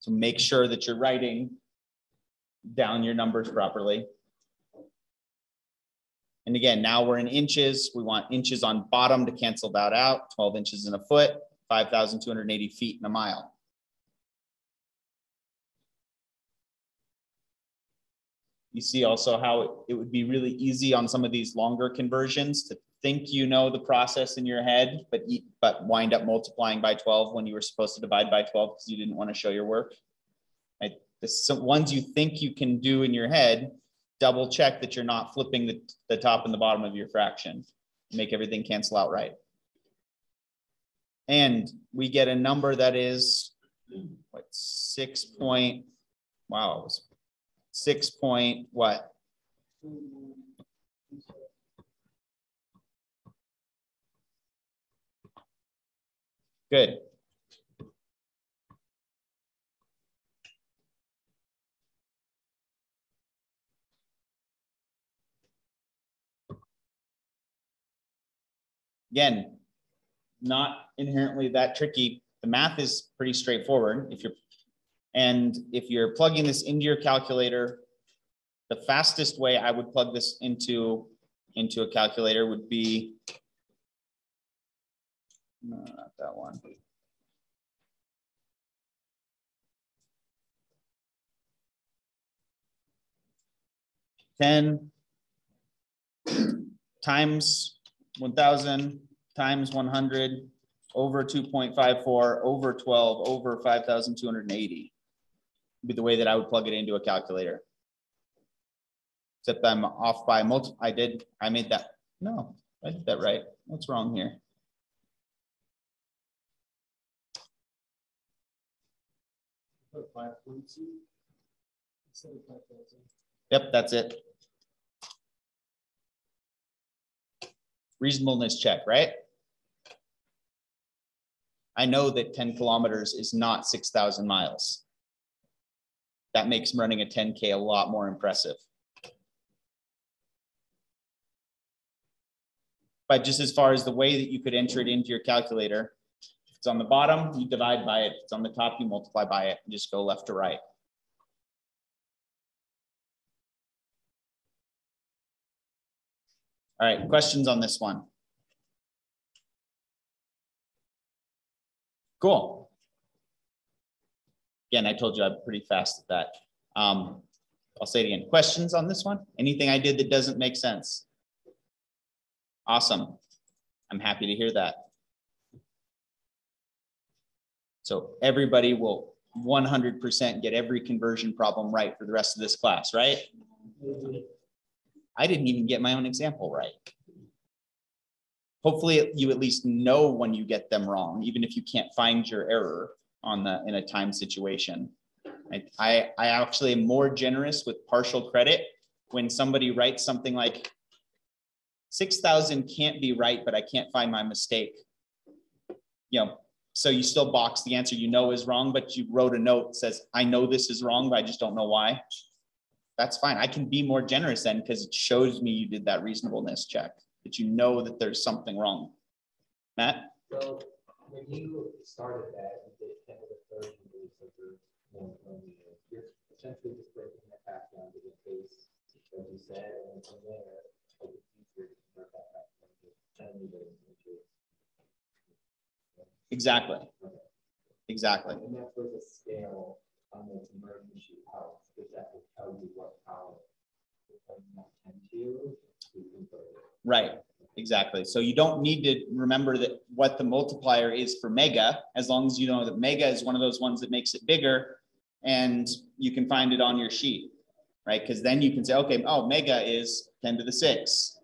so make sure that you're writing down your numbers properly. And again, now we're in inches. We want inches on bottom to cancel that out. 12 inches in a foot, 5,280 feet in a mile. You see also how it would be really easy on some of these longer conversions to think you know the process in your head, but, you, but wind up multiplying by 12 when you were supposed to divide by 12 because you didn't want to show your work. Right? The ones you think you can do in your head, double check that you're not flipping the, the top and the bottom of your fraction. Make everything cancel out right. And we get a number that is what six point, wow, it was six point what? Good. Again, not inherently that tricky. The math is pretty straightforward. If you're and if you're plugging this into your calculator, the fastest way I would plug this into into a calculator would be no, not that one. Ten times 1000 times 100 over 2.54 over 12 over 5,280 be the way that I would plug it into a calculator. Except I'm off by multiple. I did, I made that. No, I did that right. What's wrong here? Yep, that's it. reasonableness check, right? I know that 10 kilometers is not 6,000 miles. That makes running a 10K a lot more impressive. But just as far as the way that you could enter it into your calculator, it's on the bottom, you divide by it. It's on the top, you multiply by it and just go left to right. All right, questions on this one? Cool. Again, I told you I'm pretty fast at that. Um, I'll say it again. Questions on this one? Anything I did that doesn't make sense? Awesome. I'm happy to hear that. So everybody will 100% get every conversion problem right for the rest of this class, right? I didn't even get my own example right. Hopefully you at least know when you get them wrong, even if you can't find your error on the in a time situation. I, I, I actually am more generous with partial credit when somebody writes something like 6,000 can't be right, but I can't find my mistake. You know, so you still box the answer you know is wrong, but you wrote a note says, I know this is wrong, but I just don't know why that's fine. I can be more generous then because it shows me you did that reasonableness check, that you know that there's something wrong. Matt? So when you started that, you did kind of the third one millimeter. You're essentially just breaking that back down to the base, as you said, and from there, it's easier to convert that back down to centimeters, inches. Exactly. Okay. Exactly. And that's where the scale on the conversion sheet because that will tell you what power. it's like not 10 to, to convert it. Right. Exactly. So you don't need to remember that what the multiplier is for mega, as long as you know that mega is one of those ones that makes it bigger and you can find it on your sheet, right? Because then you can say, okay, oh, mega is 10 to the six.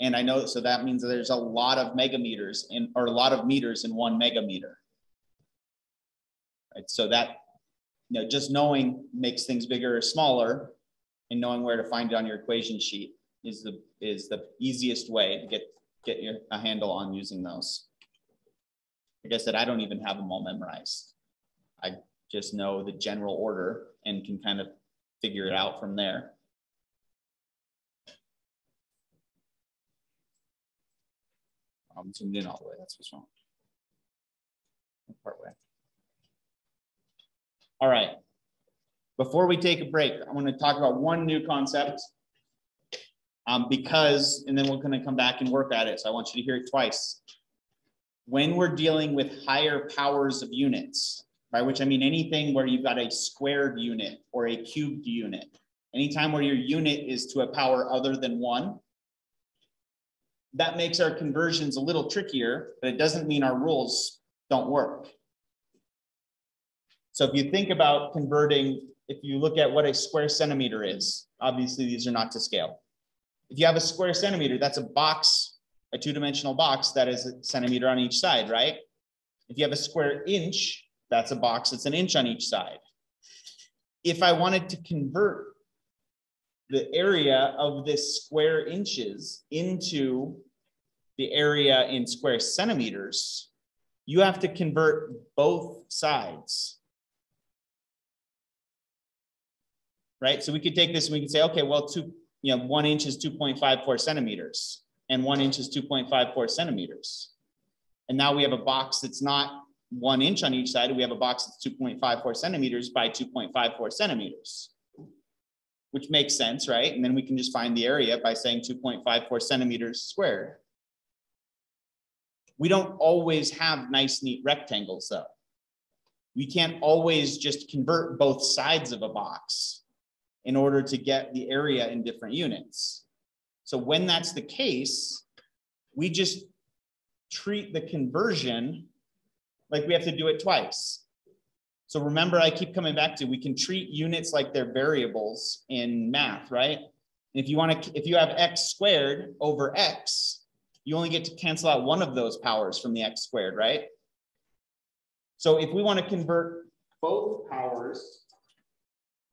And I know, so that means that there's a lot of megameters in, or a lot of meters in one megameter. Right, so that, you know, just knowing makes things bigger or smaller and knowing where to find it on your equation sheet is the, is the easiest way to get, get your, a handle on using those. Like I said, I don't even have them all memorized. I just know the general order and can kind of figure it out from there. I'm zoomed in all the way, that's what's wrong. Part way. All right. Before we take a break, I want to talk about one new concept. Um, because, and then we're going to come back and work at it. So I want you to hear it twice. When we're dealing with higher powers of units, by which I mean anything where you've got a squared unit or a cubed unit, anytime where your unit is to a power other than one, that makes our conversions a little trickier, but it doesn't mean our rules don't work. So if you think about converting, if you look at what a square centimeter is, obviously these are not to scale. If you have a square centimeter, that's a box, a two-dimensional box that is a centimeter on each side, right? If you have a square inch, that's a box that's an inch on each side. If I wanted to convert the area of this square inches into the area in square centimeters, you have to convert both sides. Right? So we could take this and we could say, okay, well, two, you know, one inch is 2.54 centimeters and one inch is 2.54 centimeters. And now we have a box that's not one inch on each side. We have a box that's 2.54 centimeters by 2.54 centimeters, which makes sense, right? And then we can just find the area by saying 2.54 centimeters squared. We don't always have nice, neat rectangles though. We can't always just convert both sides of a box in order to get the area in different units. So when that's the case, we just treat the conversion like we have to do it twice. So remember, I keep coming back to we can treat units like they're variables in math, right? If you want to, if you have x squared over x, you only get to cancel out one of those powers from the x squared, right? So if we want to convert both powers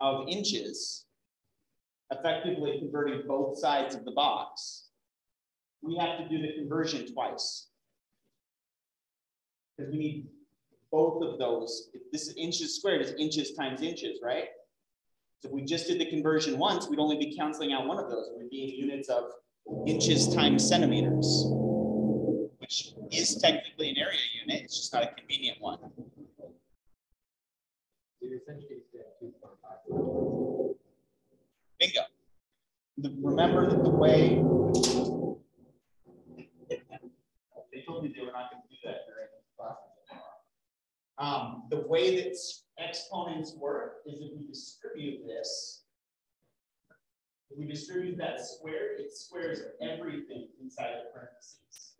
of inches, effectively converting both sides of the box, we have to do the conversion twice. Because we need both of those. If this inches squared is inches times inches, right? So if we just did the conversion once, we'd only be canceling out one of those. We'd be in units of inches times centimeters, which is technically an area unit. It's just not a convenient one. So you're essentially saying 2.5. Bingo. The- Remember that the way. They told me they were not going to do that during classes tomorrow. Um, the way that exponents work is if we distribute this. If we distribute that square, it squares everything inside the parentheses.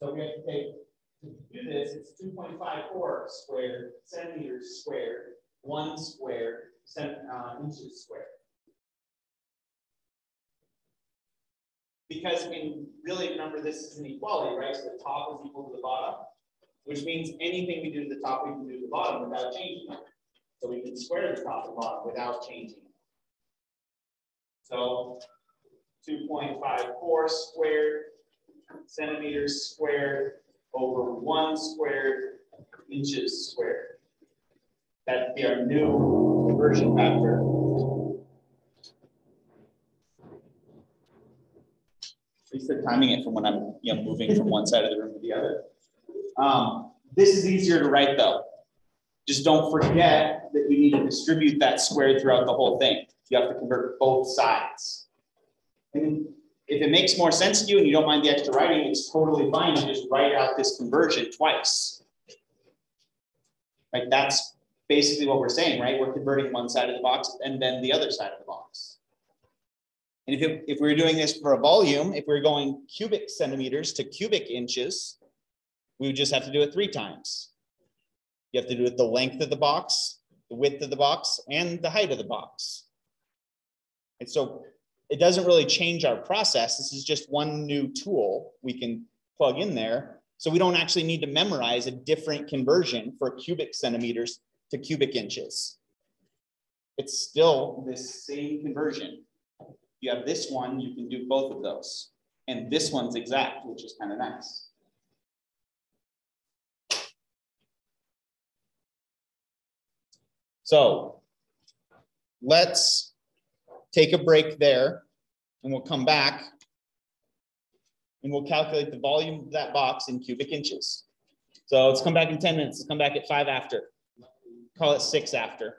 So we have to take, do this, it's two point five four squared, centimeters squared, one squared, cent, uh, inches squared. Because in really remember this is an equality, right? So the top is equal to the bottom, which means anything we do to the top, we can do to the bottom without changing. So we can square the top and bottom without changing. So two point five four squared centimeters squared over one squared inches squared. That'd be our new conversion factor. At least they're timing it from when I'm, you know, moving from one side of the room to the other. Um, this is easier to write though. Just don't forget that you need to distribute that square throughout the whole thing. You have to convert both sides. And if it makes more sense to you and you don't mind the extra writing, it's totally fine to just write out this conversion twice. Like that's basically what we're saying, right? We're converting one side of the box and then the other side of the box. And if, it- if we were doing this for a volume, if we we're going cubic centimeters to cubic inches, we would just have to do it three times. You have to do it the length of the box, the width of the box, and the height of the box. And so it doesn't really change our process. This is just one new tool we can plug in there. So we don't actually need to memorize a different conversion for cubic centimeters to cubic inches. It's still this same conversion. You have this one, you can do both of those. And this one's exact, which is kind of nice. So let's take a break there and we'll come back and we'll calculate the volume of that box in cubic inches. So let's come back in 10 minutes. Let's come back at five after. Call it six after.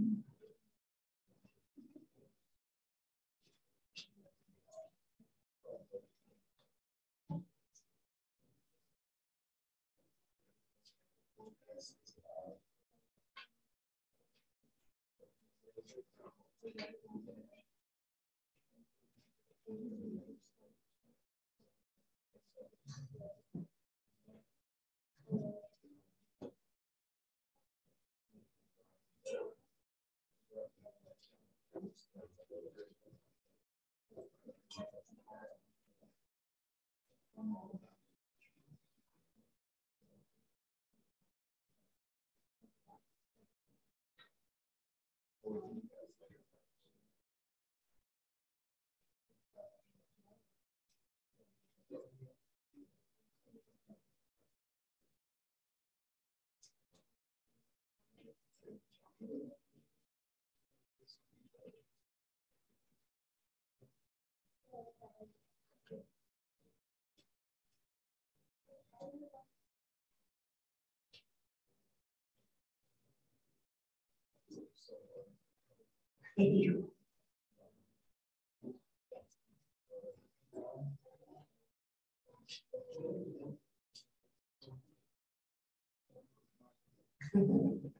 Mm-hmm. Vamos lá. You.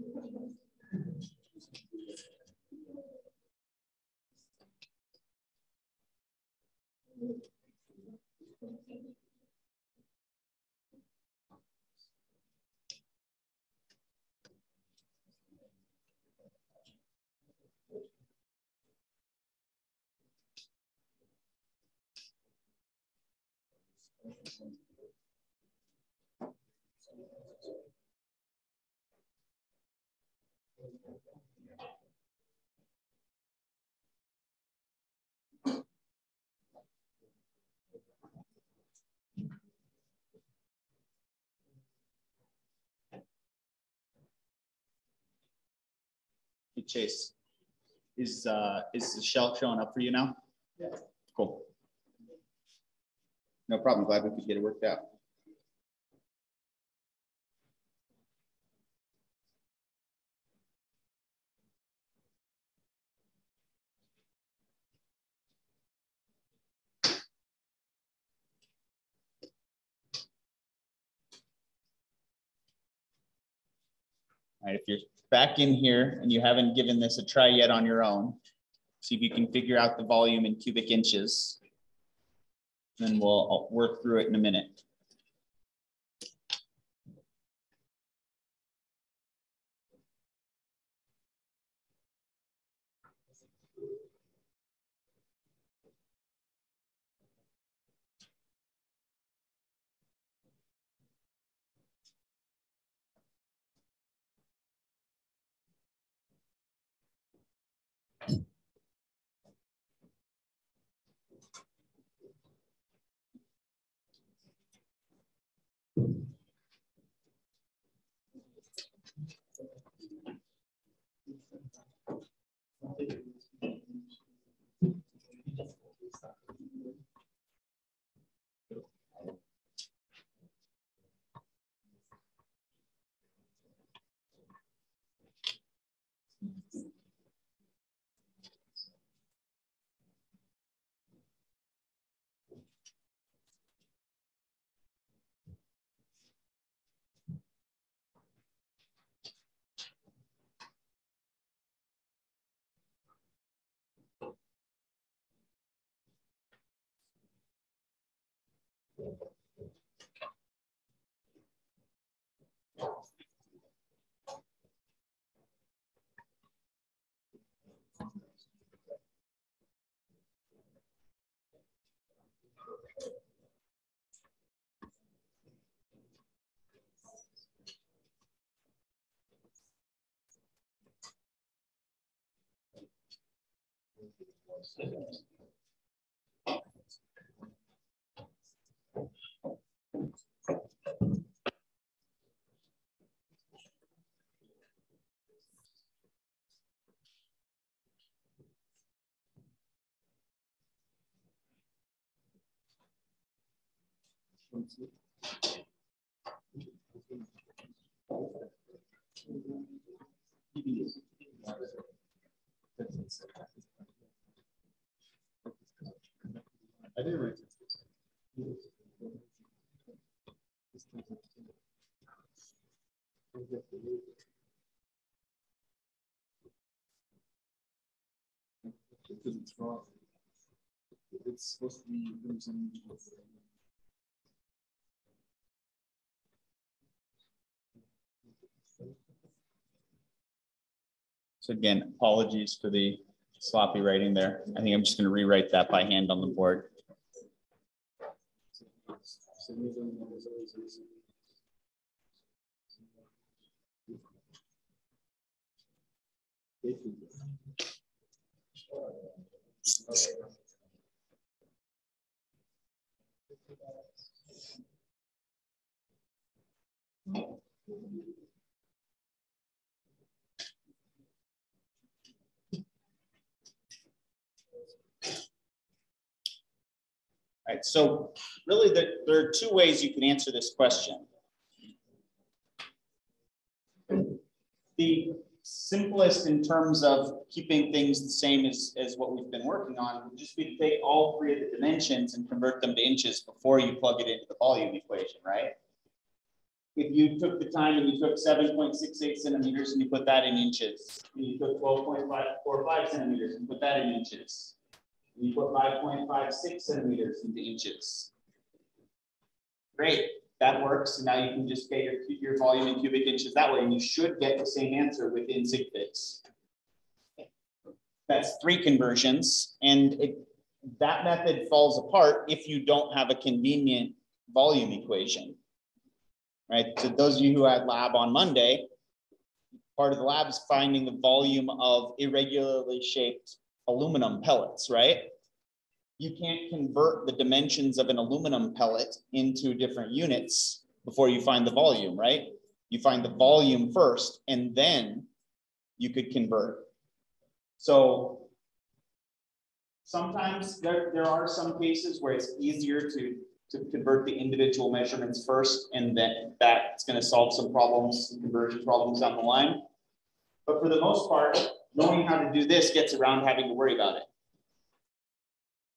Thank you. Chase, is, uh, is the shelf showing up for you now? Yeah. Cool. No problem. Glad we could get it worked out. If you're back in here and you haven't given this a try yet on your own, see if you can figure out the volume in cubic inches. Then we'll I'll work through it in a minute. Obrigado. it's supposed to be. So again, apologies for the sloppy writing there. I think I'm just going to rewrite that by hand on the board. All right, so really the, there are two ways you can answer this question. The simplest in terms of keeping things the same as, as what we've been working on would just be to take all three of the dimensions and convert them to inches before you plug it into the volume equation, right? If you took the time and you took seven point six eight centimeters and you put that in inches, and you took twelve point five four five centimeters and put that in inches, and you put five point five six centimeters into inches. Great, that works. And now you can just get your, your volume in cubic inches that way, and you should get the same answer within sig figs. That's three conversions, and it, that method falls apart if you don't have a convenient volume equation. Right, so those of you who had lab on Monday, part of the lab is finding the volume of irregularly shaped aluminum pellets, right? You can't convert the dimensions of an aluminum pellet into different units before you find the volume, right? You find the volume first and then you could convert. So sometimes there, there are some cases where it's easier to to convert the individual measurements first, and then that's going to solve some problems, some conversion problems down the line. But for the most part, knowing how to do this gets around having to worry about it.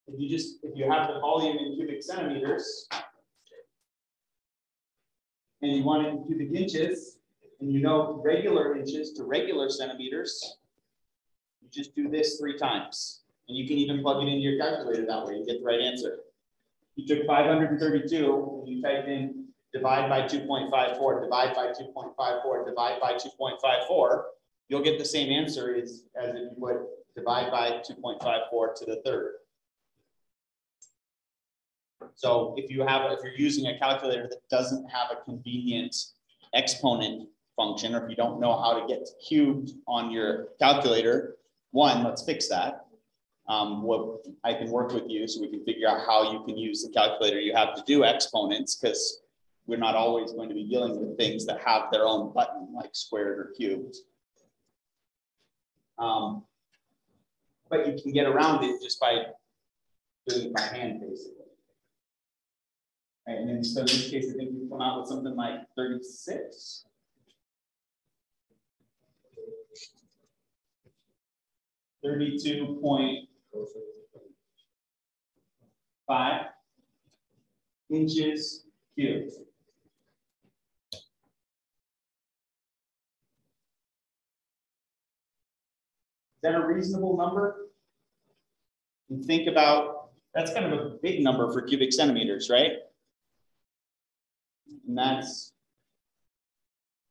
If you just, if you have the volume in cubic centimeters, and you want it in cubic inches, and you know regular inches to regular centimeters, you just do this three times. And you can even plug it into your calculator that way, you get the right answer you took 532 and you typed in divide by 2.54, divide by 2.54, divide by 2.54, you'll get the same answer as, as if you put divide by 2.54 to the third. So if you have, if you're using a calculator that doesn't have a convenient exponent function, or if you don't know how to get cubed on your calculator, one, let's fix that um, what I can work with you so we can figure out how you can use the calculator you have to do exponents because we're not always going to be dealing with things that have their own button like squared or cubed. Um, but you can get around it just by doing it by hand basically. Right, and then so in this case, I think we come out with something like 36. Thirty-two point five inches cubed. Is that a reasonable number? And think about, that's kind of a big number for cubic centimeters, right? And that's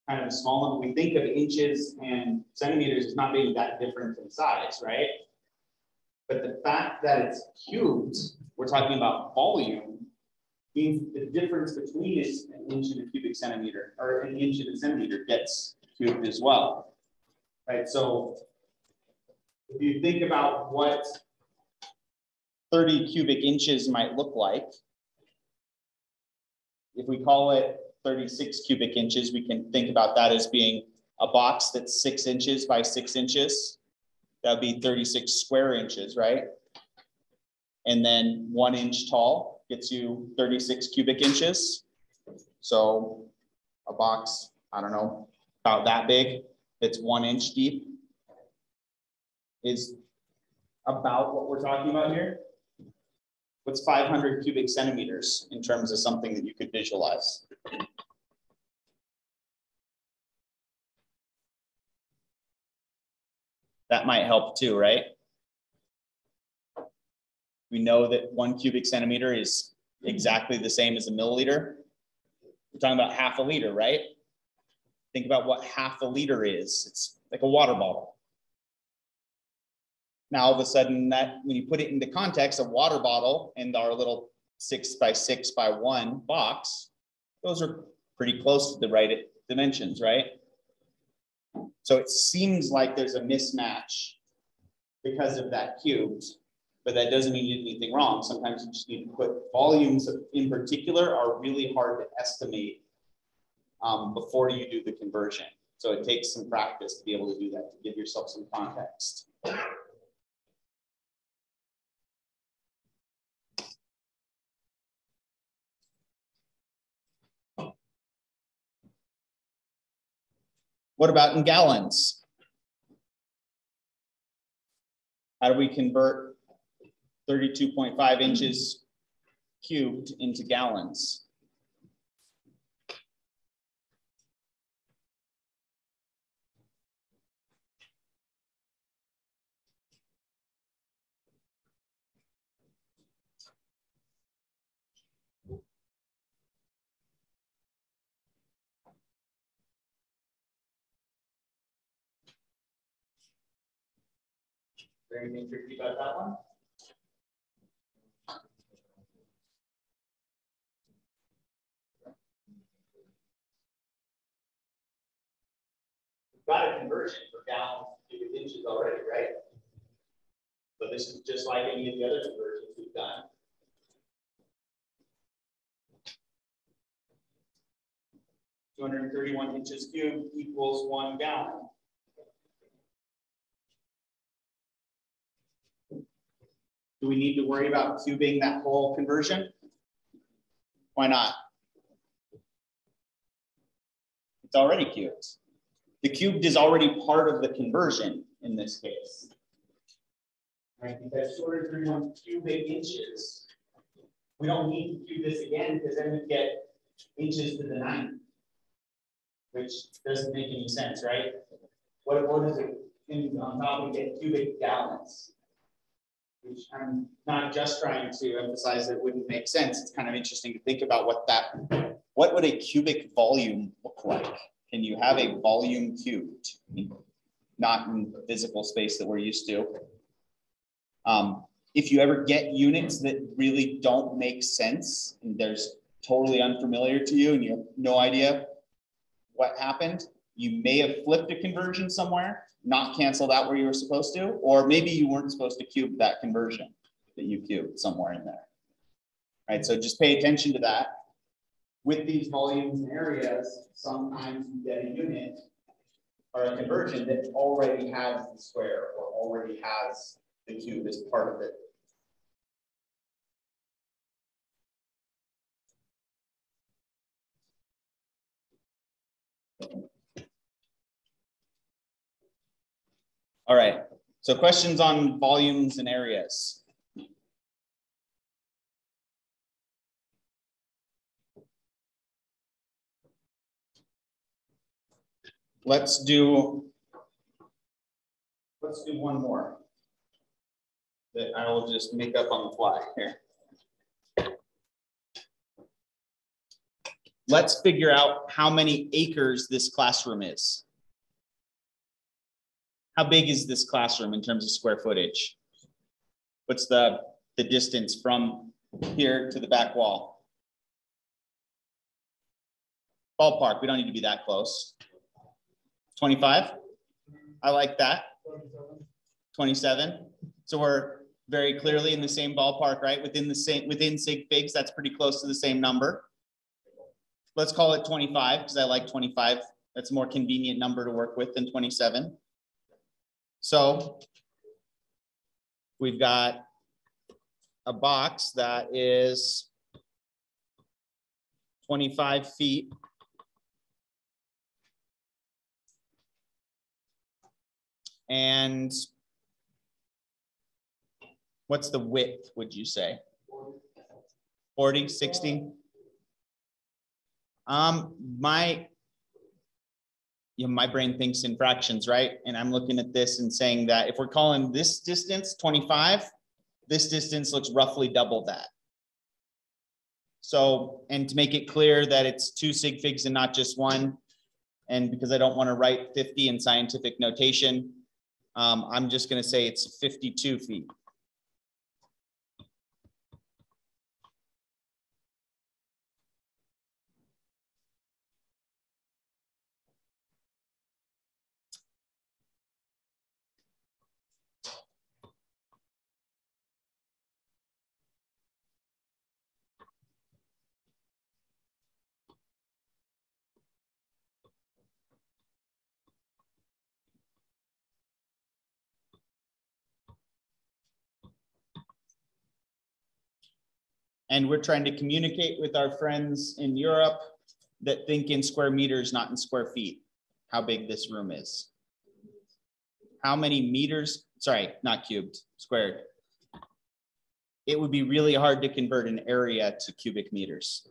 kind of small number. We think of inches and centimeters as not being that different in size, right? But the fact that it's cubed, we're talking about volume, means the difference between an inch and a cubic centimeter, or an inch and a centimeter gets cubed as well. Right, so if you think about what 30 cubic inches might look like, if we call it 36 cubic inches, we can think about that as being a box that's six inches by six inches. That'd be 36 square inches, right? And then one inch tall gets you 36 cubic inches. So a box, I don't know, about that big, that's one inch deep is about what we're talking about here. What's 500 cubic centimeters in terms of something that you could visualize? that might help too, right? We know that one cubic centimeter is exactly the same as a milliliter. We're talking about half a liter, right? Think about what half a liter is. It's like a water bottle. Now, all of a sudden, that when you put it into context, a water bottle and our little six by six by one box, those are pretty close to the right dimensions, right? So it seems like there's a mismatch because of that cubed, but that doesn't mean you did anything wrong. Sometimes you just need to put volumes in particular are really hard to estimate um, before you do the conversion. So it takes some practice to be able to do that, to give yourself some context. What about in gallons? How do we convert thirty-two point five inches cubed into gallons? Anything tricky about that one? We've got a conversion for gallons to inches already, right? So this is just like any of the other conversions we've done. Two hundred thirty-one inches cubed equals one gallon. Do we need to worry about cubing that whole conversion? Why not? It's already cubed. The cubed is already part of the conversion in this case. Right, because two hundred thirty-one cubic inches. We don't need to cube this again because then we get inches to the ninth. Which doesn't make any sense, right? What, what is it? And on top we get cubic gallons. Which I'm not just trying to emphasize that it wouldn't make sense. It's kind of interesting to think about what that, what would a cubic volume look like? Can you have a volume cubed? Not in physical space that we're used to. Um, if you ever get units that really don't make sense and there's totally unfamiliar to you and you have no idea what happened, you may have flipped a conversion somewhere, not cancel that where you were supposed to, or maybe you weren't supposed to cube that conversion that you cubed somewhere in there. Right, so just pay attention to that. With these volumes and areas, sometimes you get a unit or a conversion that already has the square or already has the cube as part of it. All right, so questions on volumes and areas? Let's do, let's do one more that I will just make up on the fly here. Let's figure out how many acres this classroom is. How big is this classroom in terms of square footage? What's the, the distance from here to the back wall? Ballpark, we don't need to be that close. 25? I like that. 27. So we're very clearly in the same ballpark, right? Within the same, within sig figs, that's pretty close to the same number. Let's call it 25 because I like 25. That's a more convenient number to work with than 27. So we've got a box that is 25 feet. And what's the width, would you say? 40, 60? Um, my, you know, my brain thinks in fractions, right? And I'm looking at this and saying that if we're calling this distance 25, this distance looks roughly double that. So, and to make it clear that it's two sig figs and not just one, and because I don't want to write 50 in scientific notation, um, I'm just going to say it's 52 feet. And we're trying to communicate with our friends in Europe that think in square meters, not in square feet. how big this room is. How many meters, sorry, not cubed, squared. It would be really hard to convert an area to cubic meters.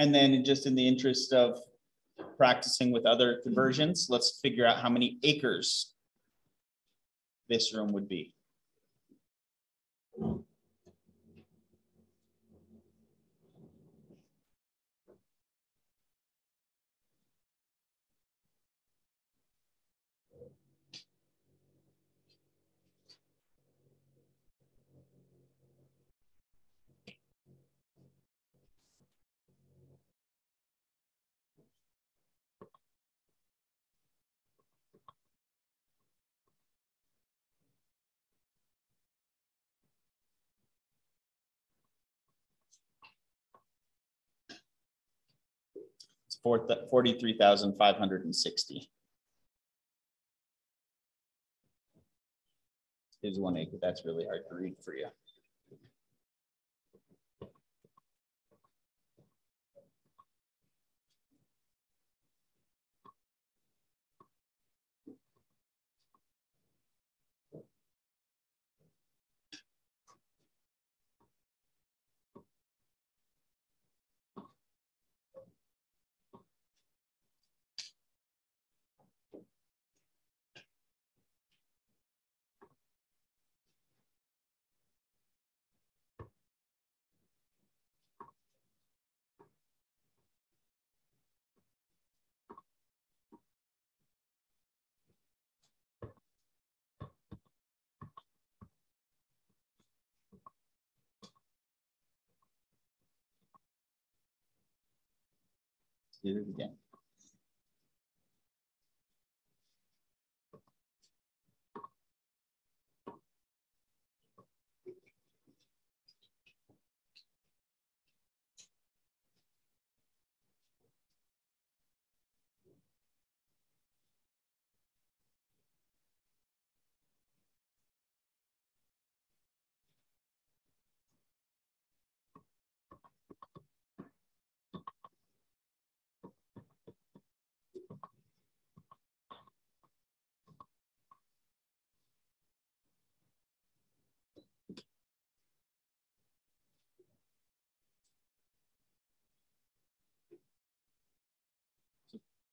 And then just in the interest of practicing with other conversions, let's figure out how many acres this room would be. Four, forty-three thousand five hundred and sixty. Is one acre, that's really hard to read for you. Do it again.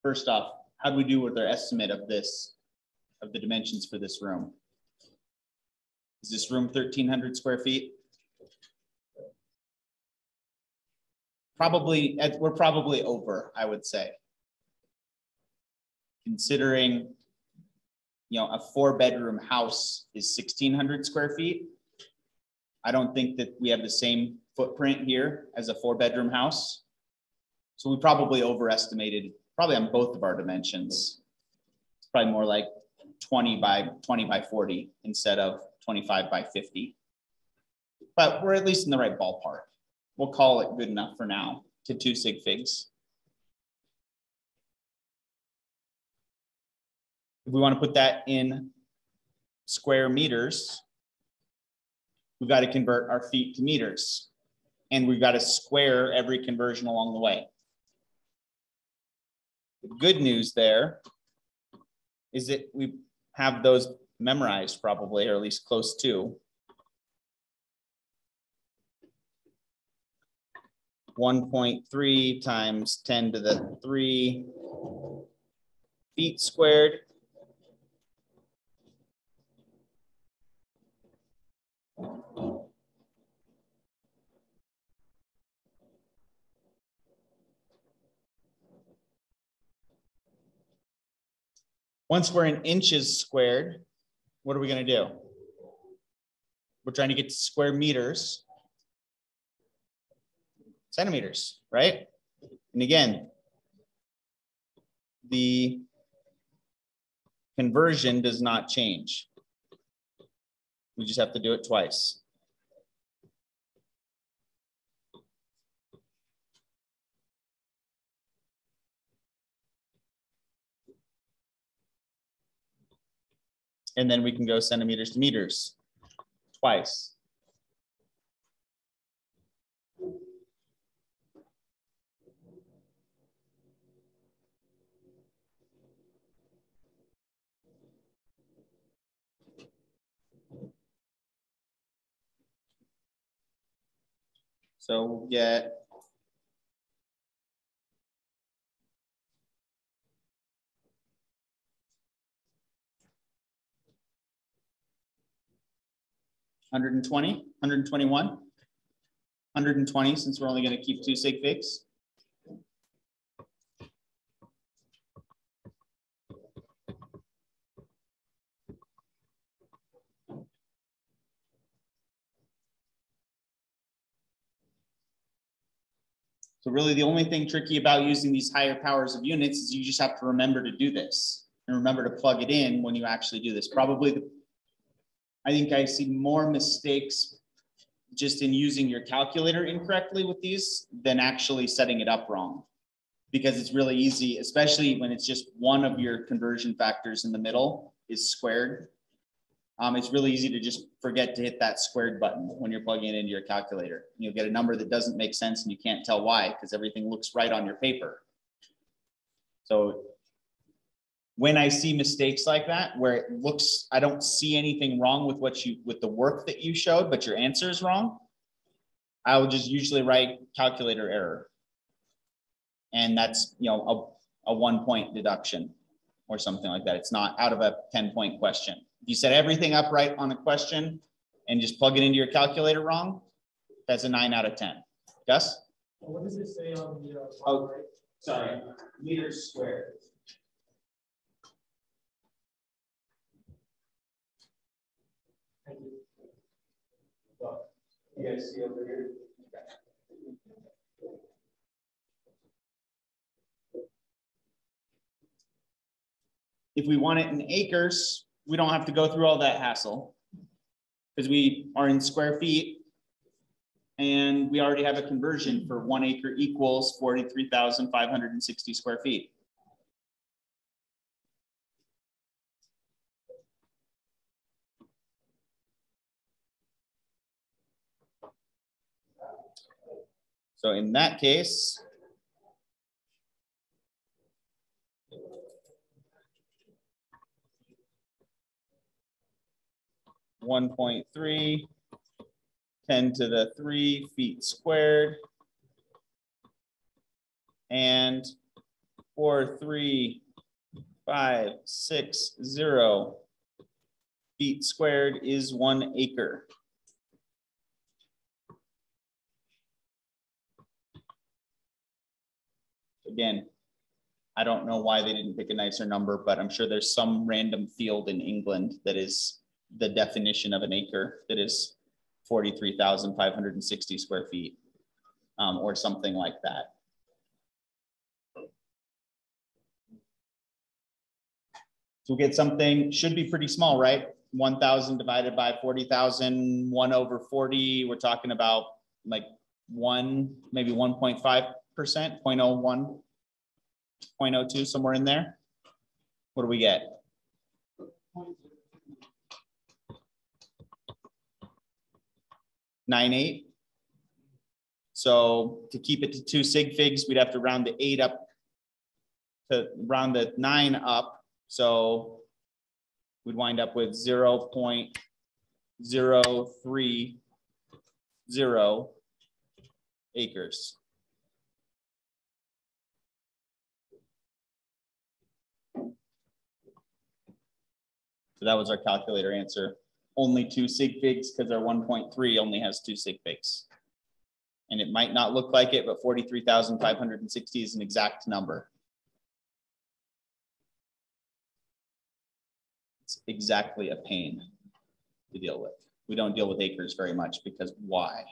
First off, how do we do with our estimate of this, of the dimensions for this room? Is this room thirteen hundred square feet? Probably, we're probably over, I would say. Considering, you know, a four-bedroom house is sixteen hundred square feet. I don't think that we have the same footprint here as a four-bedroom house. So we probably overestimated, probably on both of our dimensions. It's probably more like twenty by twenty by forty instead of twenty-five by fifty. But we're at least in the right ballpark. We'll call it good enough for now to two sig figs. If we want to put that in square meters, we've got to convert our feet to meters. And we've got to square every conversion along the way. The good news there is that we have those memorized probably, or at least close to. One point three times ten to the three feet squared. Once we're in inches squared, what are we gonna do? We're trying to get to square meters. Centimeters, right? And again, the conversion does not change. We just have to do it twice. And then we can go centimeters to meters twice. So we'll get Hundred and twenty, hundred and twenty-one, hundred and twenty, since we're only gonna keep two sig figs. So really, the only thing tricky about using these higher powers of units is you just have to remember to do this. And remember to plug it in when you actually do this. Probably the I think I see more mistakes just in using your calculator incorrectly with these than actually setting it up wrong. Because it's really easy, especially when it's just one of your conversion factors in the middle is squared. Um, it's really easy to just forget to hit that squared button when you're plugging it into your calculator. You'll get a number that doesn't make sense and you can't tell why because everything looks right on your paper. So when I see mistakes like that, where it looks, I don't see anything wrong with what you, with the work that you showed, but your answer is wrong, I will just usually write calculator error. And that's, you know, a, a one point deduction or something like that. It's not out of a 10 point question. If you set everything up right on a question and just plug it into your calculator wrong, that's a nine out of 10. Gus? What does it say on the? uh, Oh. right? Sorry, meters squared. You guys see over here? If we want it in acres, we don't have to go through all that hassle. Because we are in square feet. And we already have a conversion for one acre equals forty-three thousand five hundred and sixty square feet. So in that case. One point three, ten to the three feet squared. And four, three, five, six, zero feet squared is one acre. Again, I don't know why they didn't pick a nicer number, but I'm sure there's some random field in England that is the definition of an acre that is forty-three thousand five hundred and sixty square feet, um, or something like that. So we'll get something, should be pretty small, right? One thousand divided by 40,000, one over forty, we're talking about like one, maybe one point five percent, 0.01, 0.02, somewhere in there. What do we get? Nine eight. So to keep it to two sig figs, we'd have to round the eight up to round the nine up. So we'd wind up with zero point zero three zero acres. So that was our calculator answer. Only two sig figs because our one point three only has two sig figs. And it might not look like it, but forty-three thousand five hundred and sixty is an exact number. It's exactly a pain to deal with. We don't deal with acres very much because why?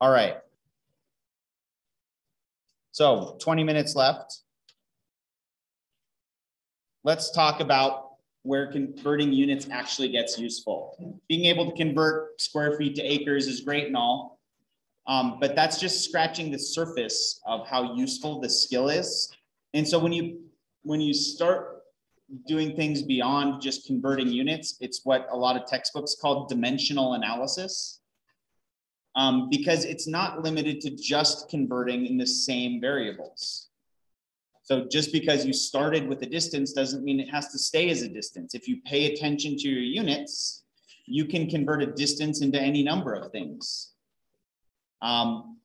All right. So twenty minutes left. Let's talk about where converting units actually gets useful. Being able to convert square feet to acres is great and all. Um, but that's just scratching the surface of how useful the skill is. And so when you when you start doing things beyond just converting units, it's what a lot of textbooks call dimensional analysis. Um, because it's not limited to just converting in the same variables. So just because you started with a distance doesn't mean it has to stay as a distance. If you pay attention to your units, you can convert a distance into any number of things. Um,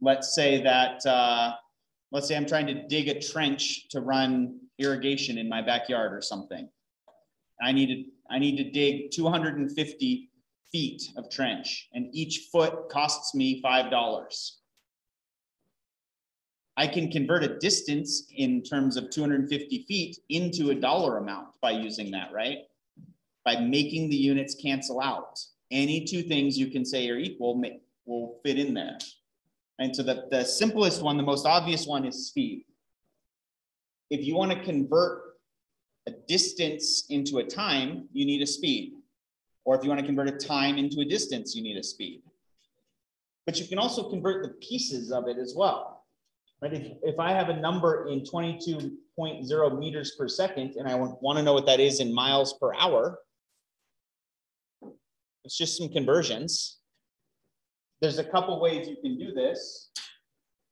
let's say that, uh, let's say I'm trying to dig a trench to run irrigation in my backyard or something. I need to, I need to dig 250 feet of trench and each foot costs me $5. I can convert a distance in terms of 250 feet into a dollar amount by using that, right? By making the units cancel out. Any two things you can say are equal will fit in there. And so the, the simplest one, the most obvious one is speed. If you want to convert a distance into a time, you need a speed. Or if you want to convert a time into a distance, you need a speed. But you can also convert the pieces of it as well. Right? If, if I have a number in 22.0 meters per second and I want, want to know what that is in miles per hour, it's just some conversions. There's a couple ways you can do this.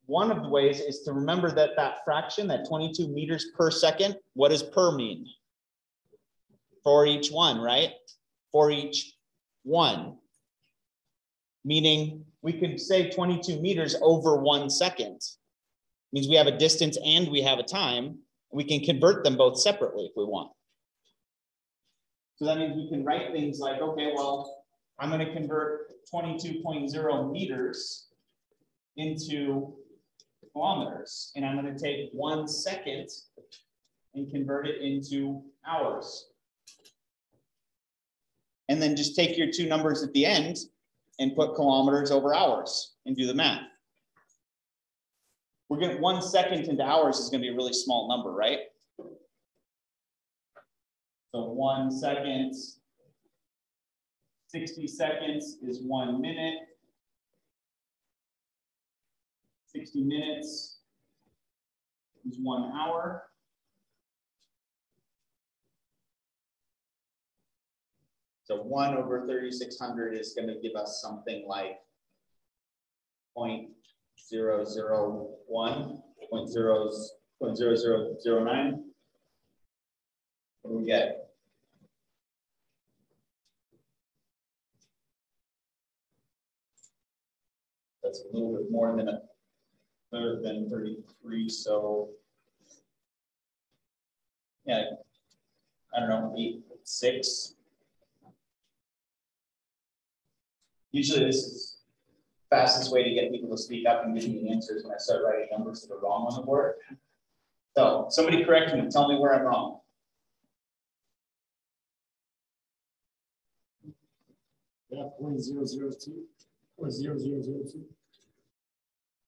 One of the ways is to remember that that fraction, that 22 meters per second, what does per mean? For each one, right? For each one. Meaning we could say 22 meters over one second. Means we have a distance and we have a time. We can convert them both separately if we want. So that means we can write things like, okay, well, I'm going to convert 22.0 meters into kilometers. And I'm going to take one second and convert it into hours. And then just take your two numbers at the end and put kilometers over hours and do the math. We're to one second into hours is going to be a really small number, right? So one second 60 seconds is one minute. 60 minutes is one hour. So one over 3,600 is going to give us something like 0.001, 0.0, 0.0009. What do we get? That's a little bit more than a third than 33, so yeah, I don't know, eight, six. Usually this is fastest way to get people to speak up and give me answers when I start writing numbers that are wrong on the board. So somebody correct me, tell me where I'm wrong. Yeah, point zero zero two, or zero zero zero two.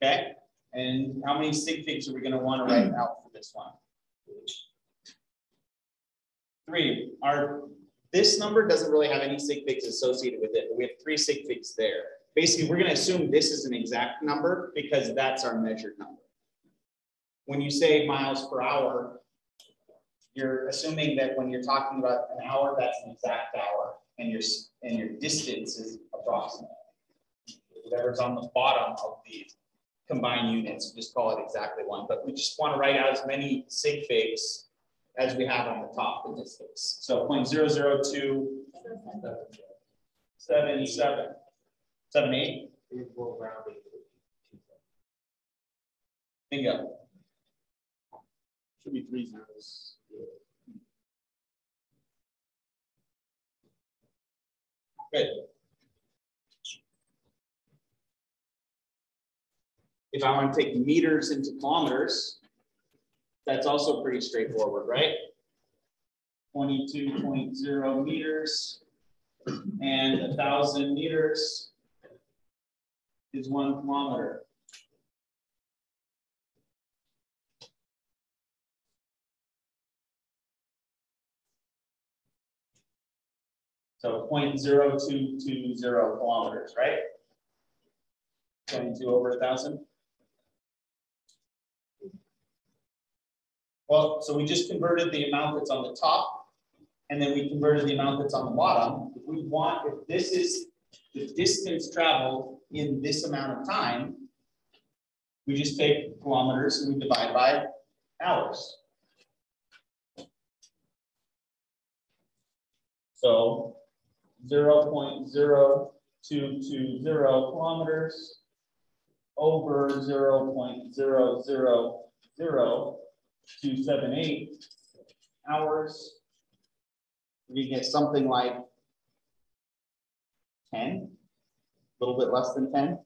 Okay, and how many sig figs are we gonna wanna write out for this one? Three, our, this number doesn't really have any sig figs associated with it, but we have three sig figs there. Basically, we're gonna assume this is an exact number because that's our measured number. When you say miles per hour, you're assuming that when you're talking about an hour, that's an exact hour, and your, and your distance is approximate. Whatever's on the bottom of the combined units, just call it exactly one, but we just want to write out as many sig figs as we have on the top of this case. So point zero zero two seven seven, seven eight, eight. will round it to two cents. bingo. Should be three zeros. Good. If I want to take meters into kilometers, that's also pretty straightforward, right? Twenty-two point zero meters and a thousand meters is one kilometer. So 0.0220 kilometers, right? Twenty-two over a thousand. Well, so we just converted the amount that's on the top, and then we converted the amount that's on the bottom. If we want, if this is the distance traveled in this amount of time, we just take kilometers and we divide by hours. So zero point zero two two zero kilometers over zero point zero zero zero two seven eight hours. We get something like ten, a little bit less than ten.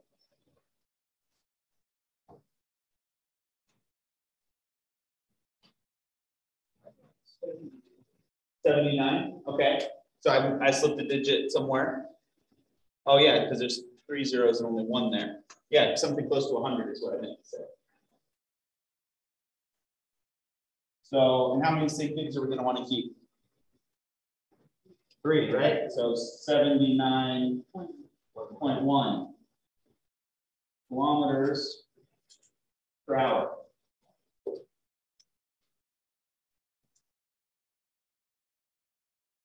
Seventy-nine, okay, so I, I slipped a digit somewhere. Oh, yeah, because there's three zeros and only one there. Yeah, something close to hundred is what I meant to say. So, and how many sig figs are we gonna wanna keep? Three, right? So seventy-nine point one kilometers per hour.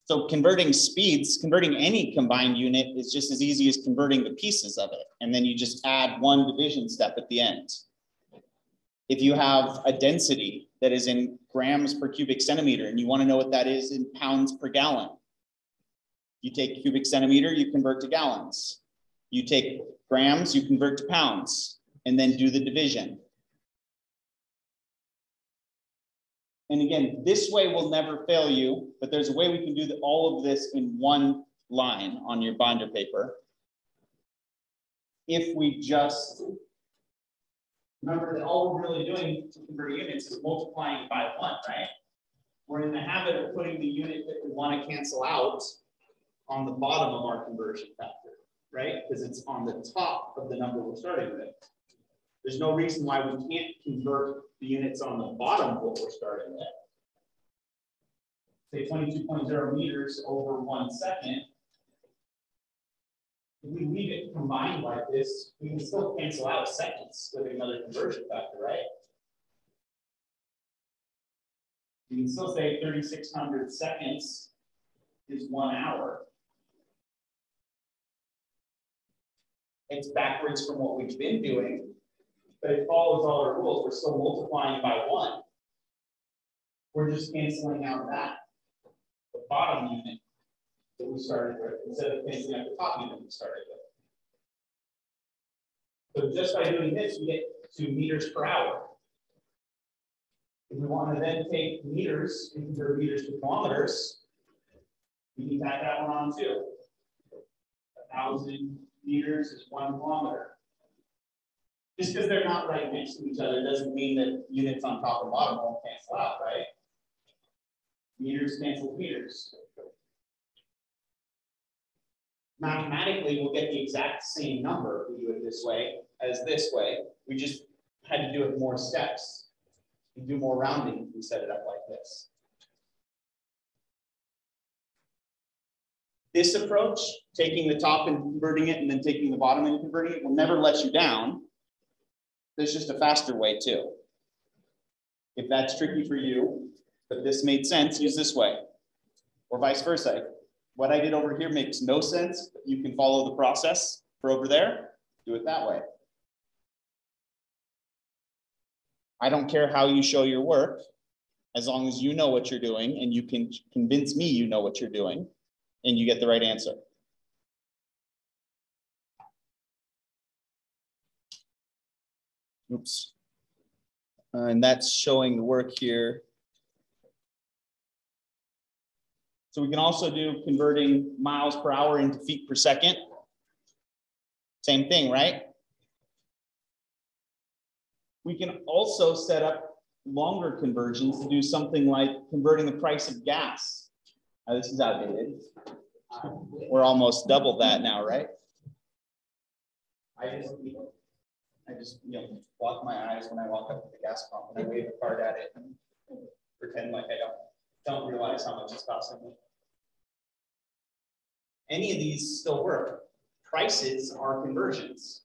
So converting speeds, converting any combined unit is just as easy as converting the pieces of it. And then you just add one division step at the end. If you have a density that is in grams per cubic centimeter and you want to know what that is in pounds per gallon, you take cubic centimeter, you convert to gallons. You take grams, you convert to pounds, and then do the division. And again, this way will never fail you, but there's a way we can do the, all of this in one line on your binder paper. If we just remember that all we're really doing to convert units is multiplying by one, right? We're in the habit of putting the unit that we want to cancel out on the bottom of our conversion factor, right? Because it's on the top of the number we're starting with. There's no reason why we can't convert the units on the bottom of what we're starting with. Say 22.0 meters over one second. If we leave it combined like this, we can still cancel out seconds with another conversion factor, right? You can still say 3,600 seconds is one hour. It's backwards from what we've been doing, but it follows all our rules. We're still multiplying by one. We're just canceling out that, the bottom unit that we started with, instead of canceling out the top unit we started with. So just by doing this, we get to meters per hour. If we want to then take meters and convert meters to kilometers, we can tack that one on too. A thousand meters is one kilometer. Just because they're not right next to each other doesn't mean that units on top and bottom won't cancel out, right? Meters cancel meters. Mathematically, we'll get the exact same number if we do it this way as this way. We just had to do it more steps. We do more rounding if we set it up like this. This approach, taking the top and converting it and then taking the bottom and converting it will never let you down there's just a faster way too. If that's tricky for you, but this made sense, use this way. Or vice versa. What I did over here makes no sense, but you can follow the process for over there, do it that way. I don't care how you show your work, as long as you know what you're doing and you can convince me you know what you're doing and you get the right answer. Oops. Uh, and that's showing the work here. So we can also do converting miles per hour into feet per second. Same thing, right? We can also set up longer conversions to do something like converting the price of gas. Now, this is outdated. We're almost double that now, right? I just I just, you know, block my eyes when I walk up to the gas pump and I wave a card at it and pretend like I don't, don't realize how much it's costing me. Any of these still work. Prices are conversions.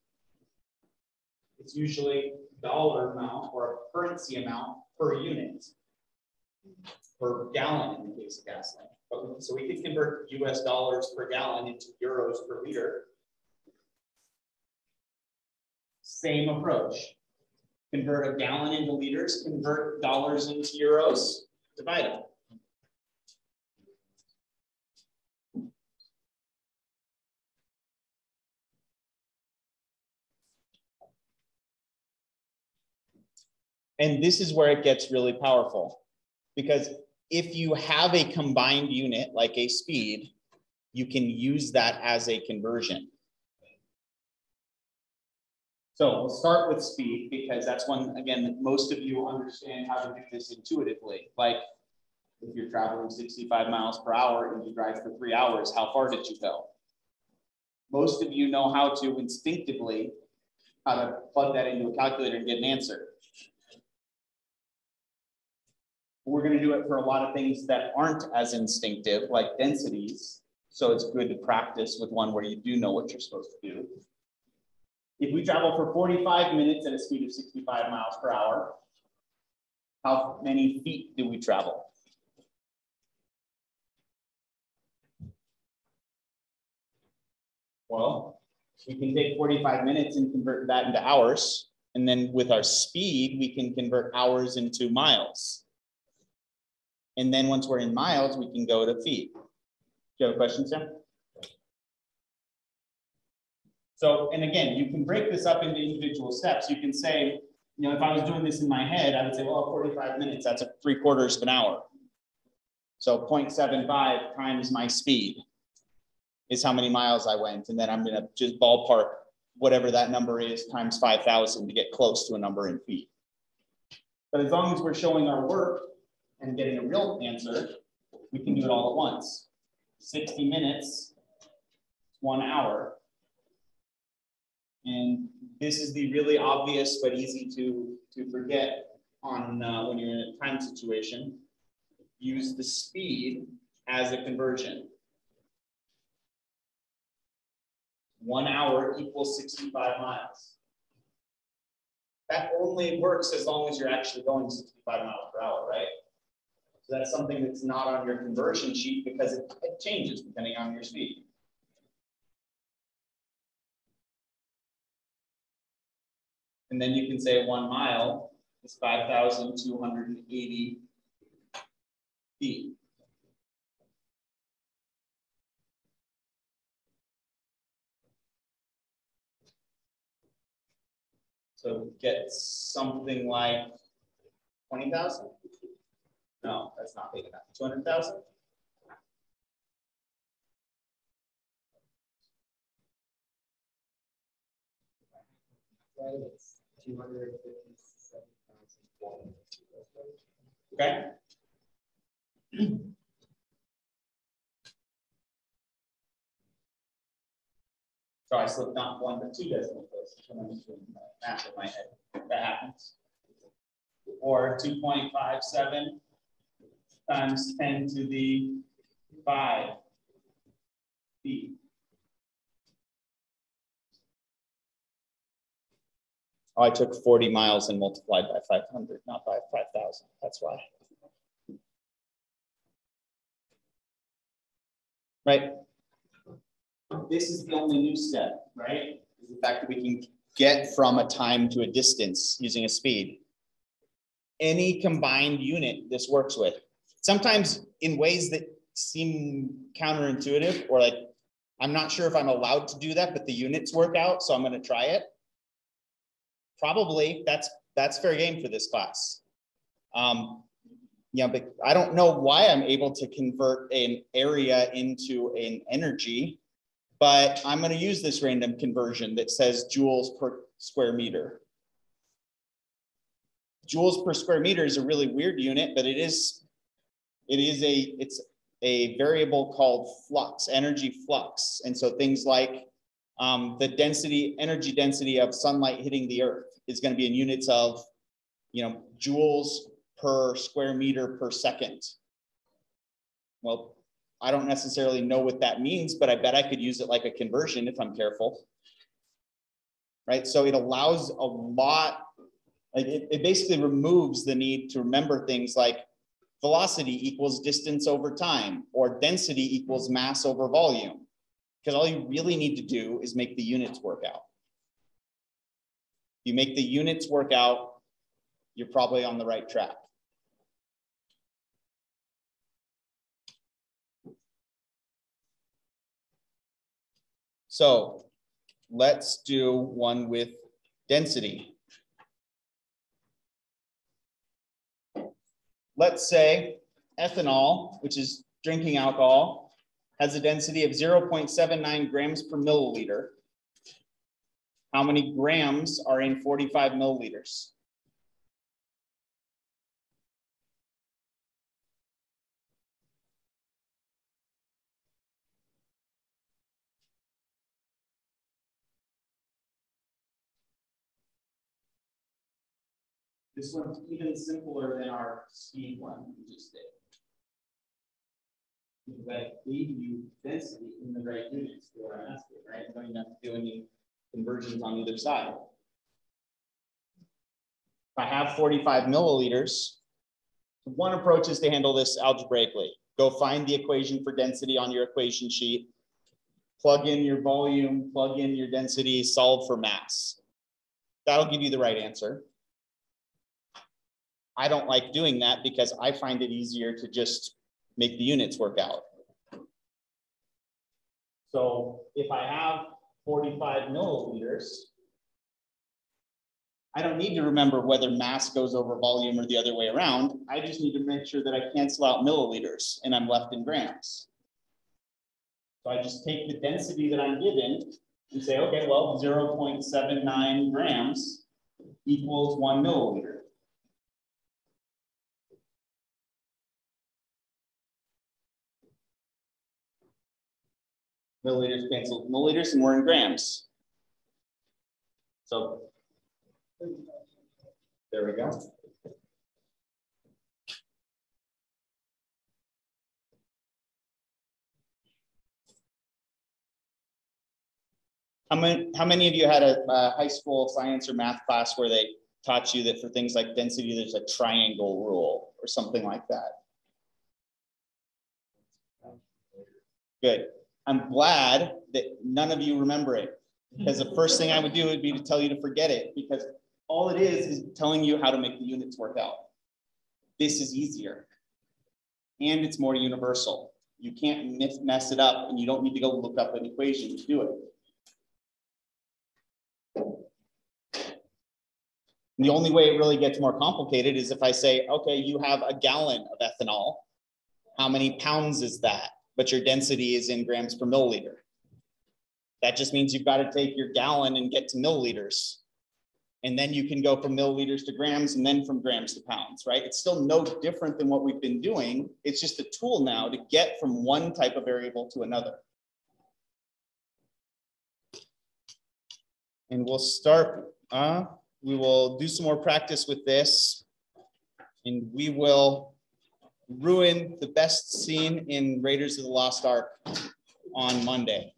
It's usually dollar amount or a currency amount per unit. per gallon in the case of gasoline. So we could convert US dollars per gallon into euros per liter. Same approach. Convert a gallon into liters, convert dollars into euros, divide them. And this is where it gets really powerful. Because if you have a combined unit like a speed, you can use that as a conversion. So we'll start with speed because that's one, again, most of you understand how to do this intuitively. Like if you're traveling 65 miles per hour and you drive for three hours, how far did you go? Most of you know how to instinctively how to plug that into a calculator and get an answer. We're gonna do it for a lot of things that aren't as instinctive, like densities. So it's good to practice with one where you do know what you're supposed to do. If we travel for forty-five minutes at a speed of sixty-five miles per hour, how many feet do we travel? Well, we can take forty-five minutes and convert that into hours. And then with our speed, we can convert hours into miles. And then once we're in miles, we can go to feet. Do you have a question, Sam? So, and again, you can break this up into individual steps. You can say, you know, if I was doing this in my head, I would say, well, forty-five minutes, that's a three quarters of an hour. So 0.75 times my speed is how many miles I went. And then I'm gonna just ballpark whatever that number is times five thousand to get close to a number in feet. But as long as we're showing our work and getting a real answer, we can do it all at once. Sixty minutes, one hour. And this is the really obvious but easy to, to forget on, uh, when you're in a time situation. Use the speed as a conversion. One hour equals sixty-five miles. That only works as long as you're actually going sixty-five miles per hour, right? So that's something that's not on your conversion sheet because it, it changes depending on your speed. And then you can say one mile is five thousand two hundred and eighty feet. So get something like twenty thousand? No, that's not big enough. Two hundred thousand? Right, it's two hundred fifty-seven thousand four hundred. Okay. So I slipped down one but two decimal places. doing Math in my head, that happens. Or two point five seven times ten to the five feet. Oh, I took forty miles and multiplied by five hundred, not by five thousand. That's why. Right? This is the only new step, right? Is the fact that we can get from a time to a distance using a speed. Any combined unit this works with. Sometimes in ways that seem counterintuitive or like, I'm not sure if I'm allowed to do that, but the units work out, so I'm gonna try it. Probably, that's, that's fair game for this class. Um, yeah, but I don't know why I'm able to convert an area into an energy. But I'm gonna use this random conversion that says joules per square meter. Joules per square meter is a really weird unit, but it is, it is a, it's a variable called flux, energy flux. And so things like um, the density, energy density of sunlight hitting the earth is gonna be in units of, you know, joules per square meter per second. Well, I don't necessarily know what that means, but I bet I could use it like a conversion if I'm careful. Right, so it allows a lot, it, it basically removes the need to remember things like velocity equals distance over time, or density equals mass over volume. Because all you really need to do is make the units work out. You make the units work out, you're probably on the right track. So let's do one with density. Let's say ethanol, which is drinking alcohol, has a density of 0.79 grams per milliliter. How many grams are in 45 milliliters? This one's even simpler than our speed one we just did. Because I gave you density in the right units for what I'm asking, right? You don't have to do any conversions on either side. If I have 45 milliliters, one approach is to handle this algebraically. Go find the equation for density on your equation sheet, plug in your volume, plug in your density, solve for mass. That'll give you the right answer. I don't like doing that because I find it easier to just make the units work out. So if I have 45 milliliters, I don't need to remember whether mass goes over volume or the other way around. I just need to make sure that I cancel out milliliters and I'm left in grams. So I just take the density that I'm given and say, okay, well, 0.79 grams equals one milliliter. Milliliters cancel milliliters and we're in grams. So there we go. How many, how many of you had a, a high school science or math class where they taught you that for things like density, there's a triangle rule or something like that? Good. I'm glad that none of you remember it because the first thing I would do would be to tell you to forget it because all it is is telling you how to make the units work out. This is easier and it's more universal. You can't mess it up and you don't need to go look up an equation to do it. The only way it really gets more complicated is if I say, okay, you have a gallon of ethanol. How many pounds is that? But your density is in grams per milliliter. That just means you've got to take your gallon and get to milliliters. And then you can go from milliliters to grams and then from grams to pounds, right? It's still no different than what we've been doing. It's just a tool now to get from one type of variable to another. And we'll start, uh, we will do some more practice with this and we will ruin the best scene in Raiders of the Lost Ark on Monday.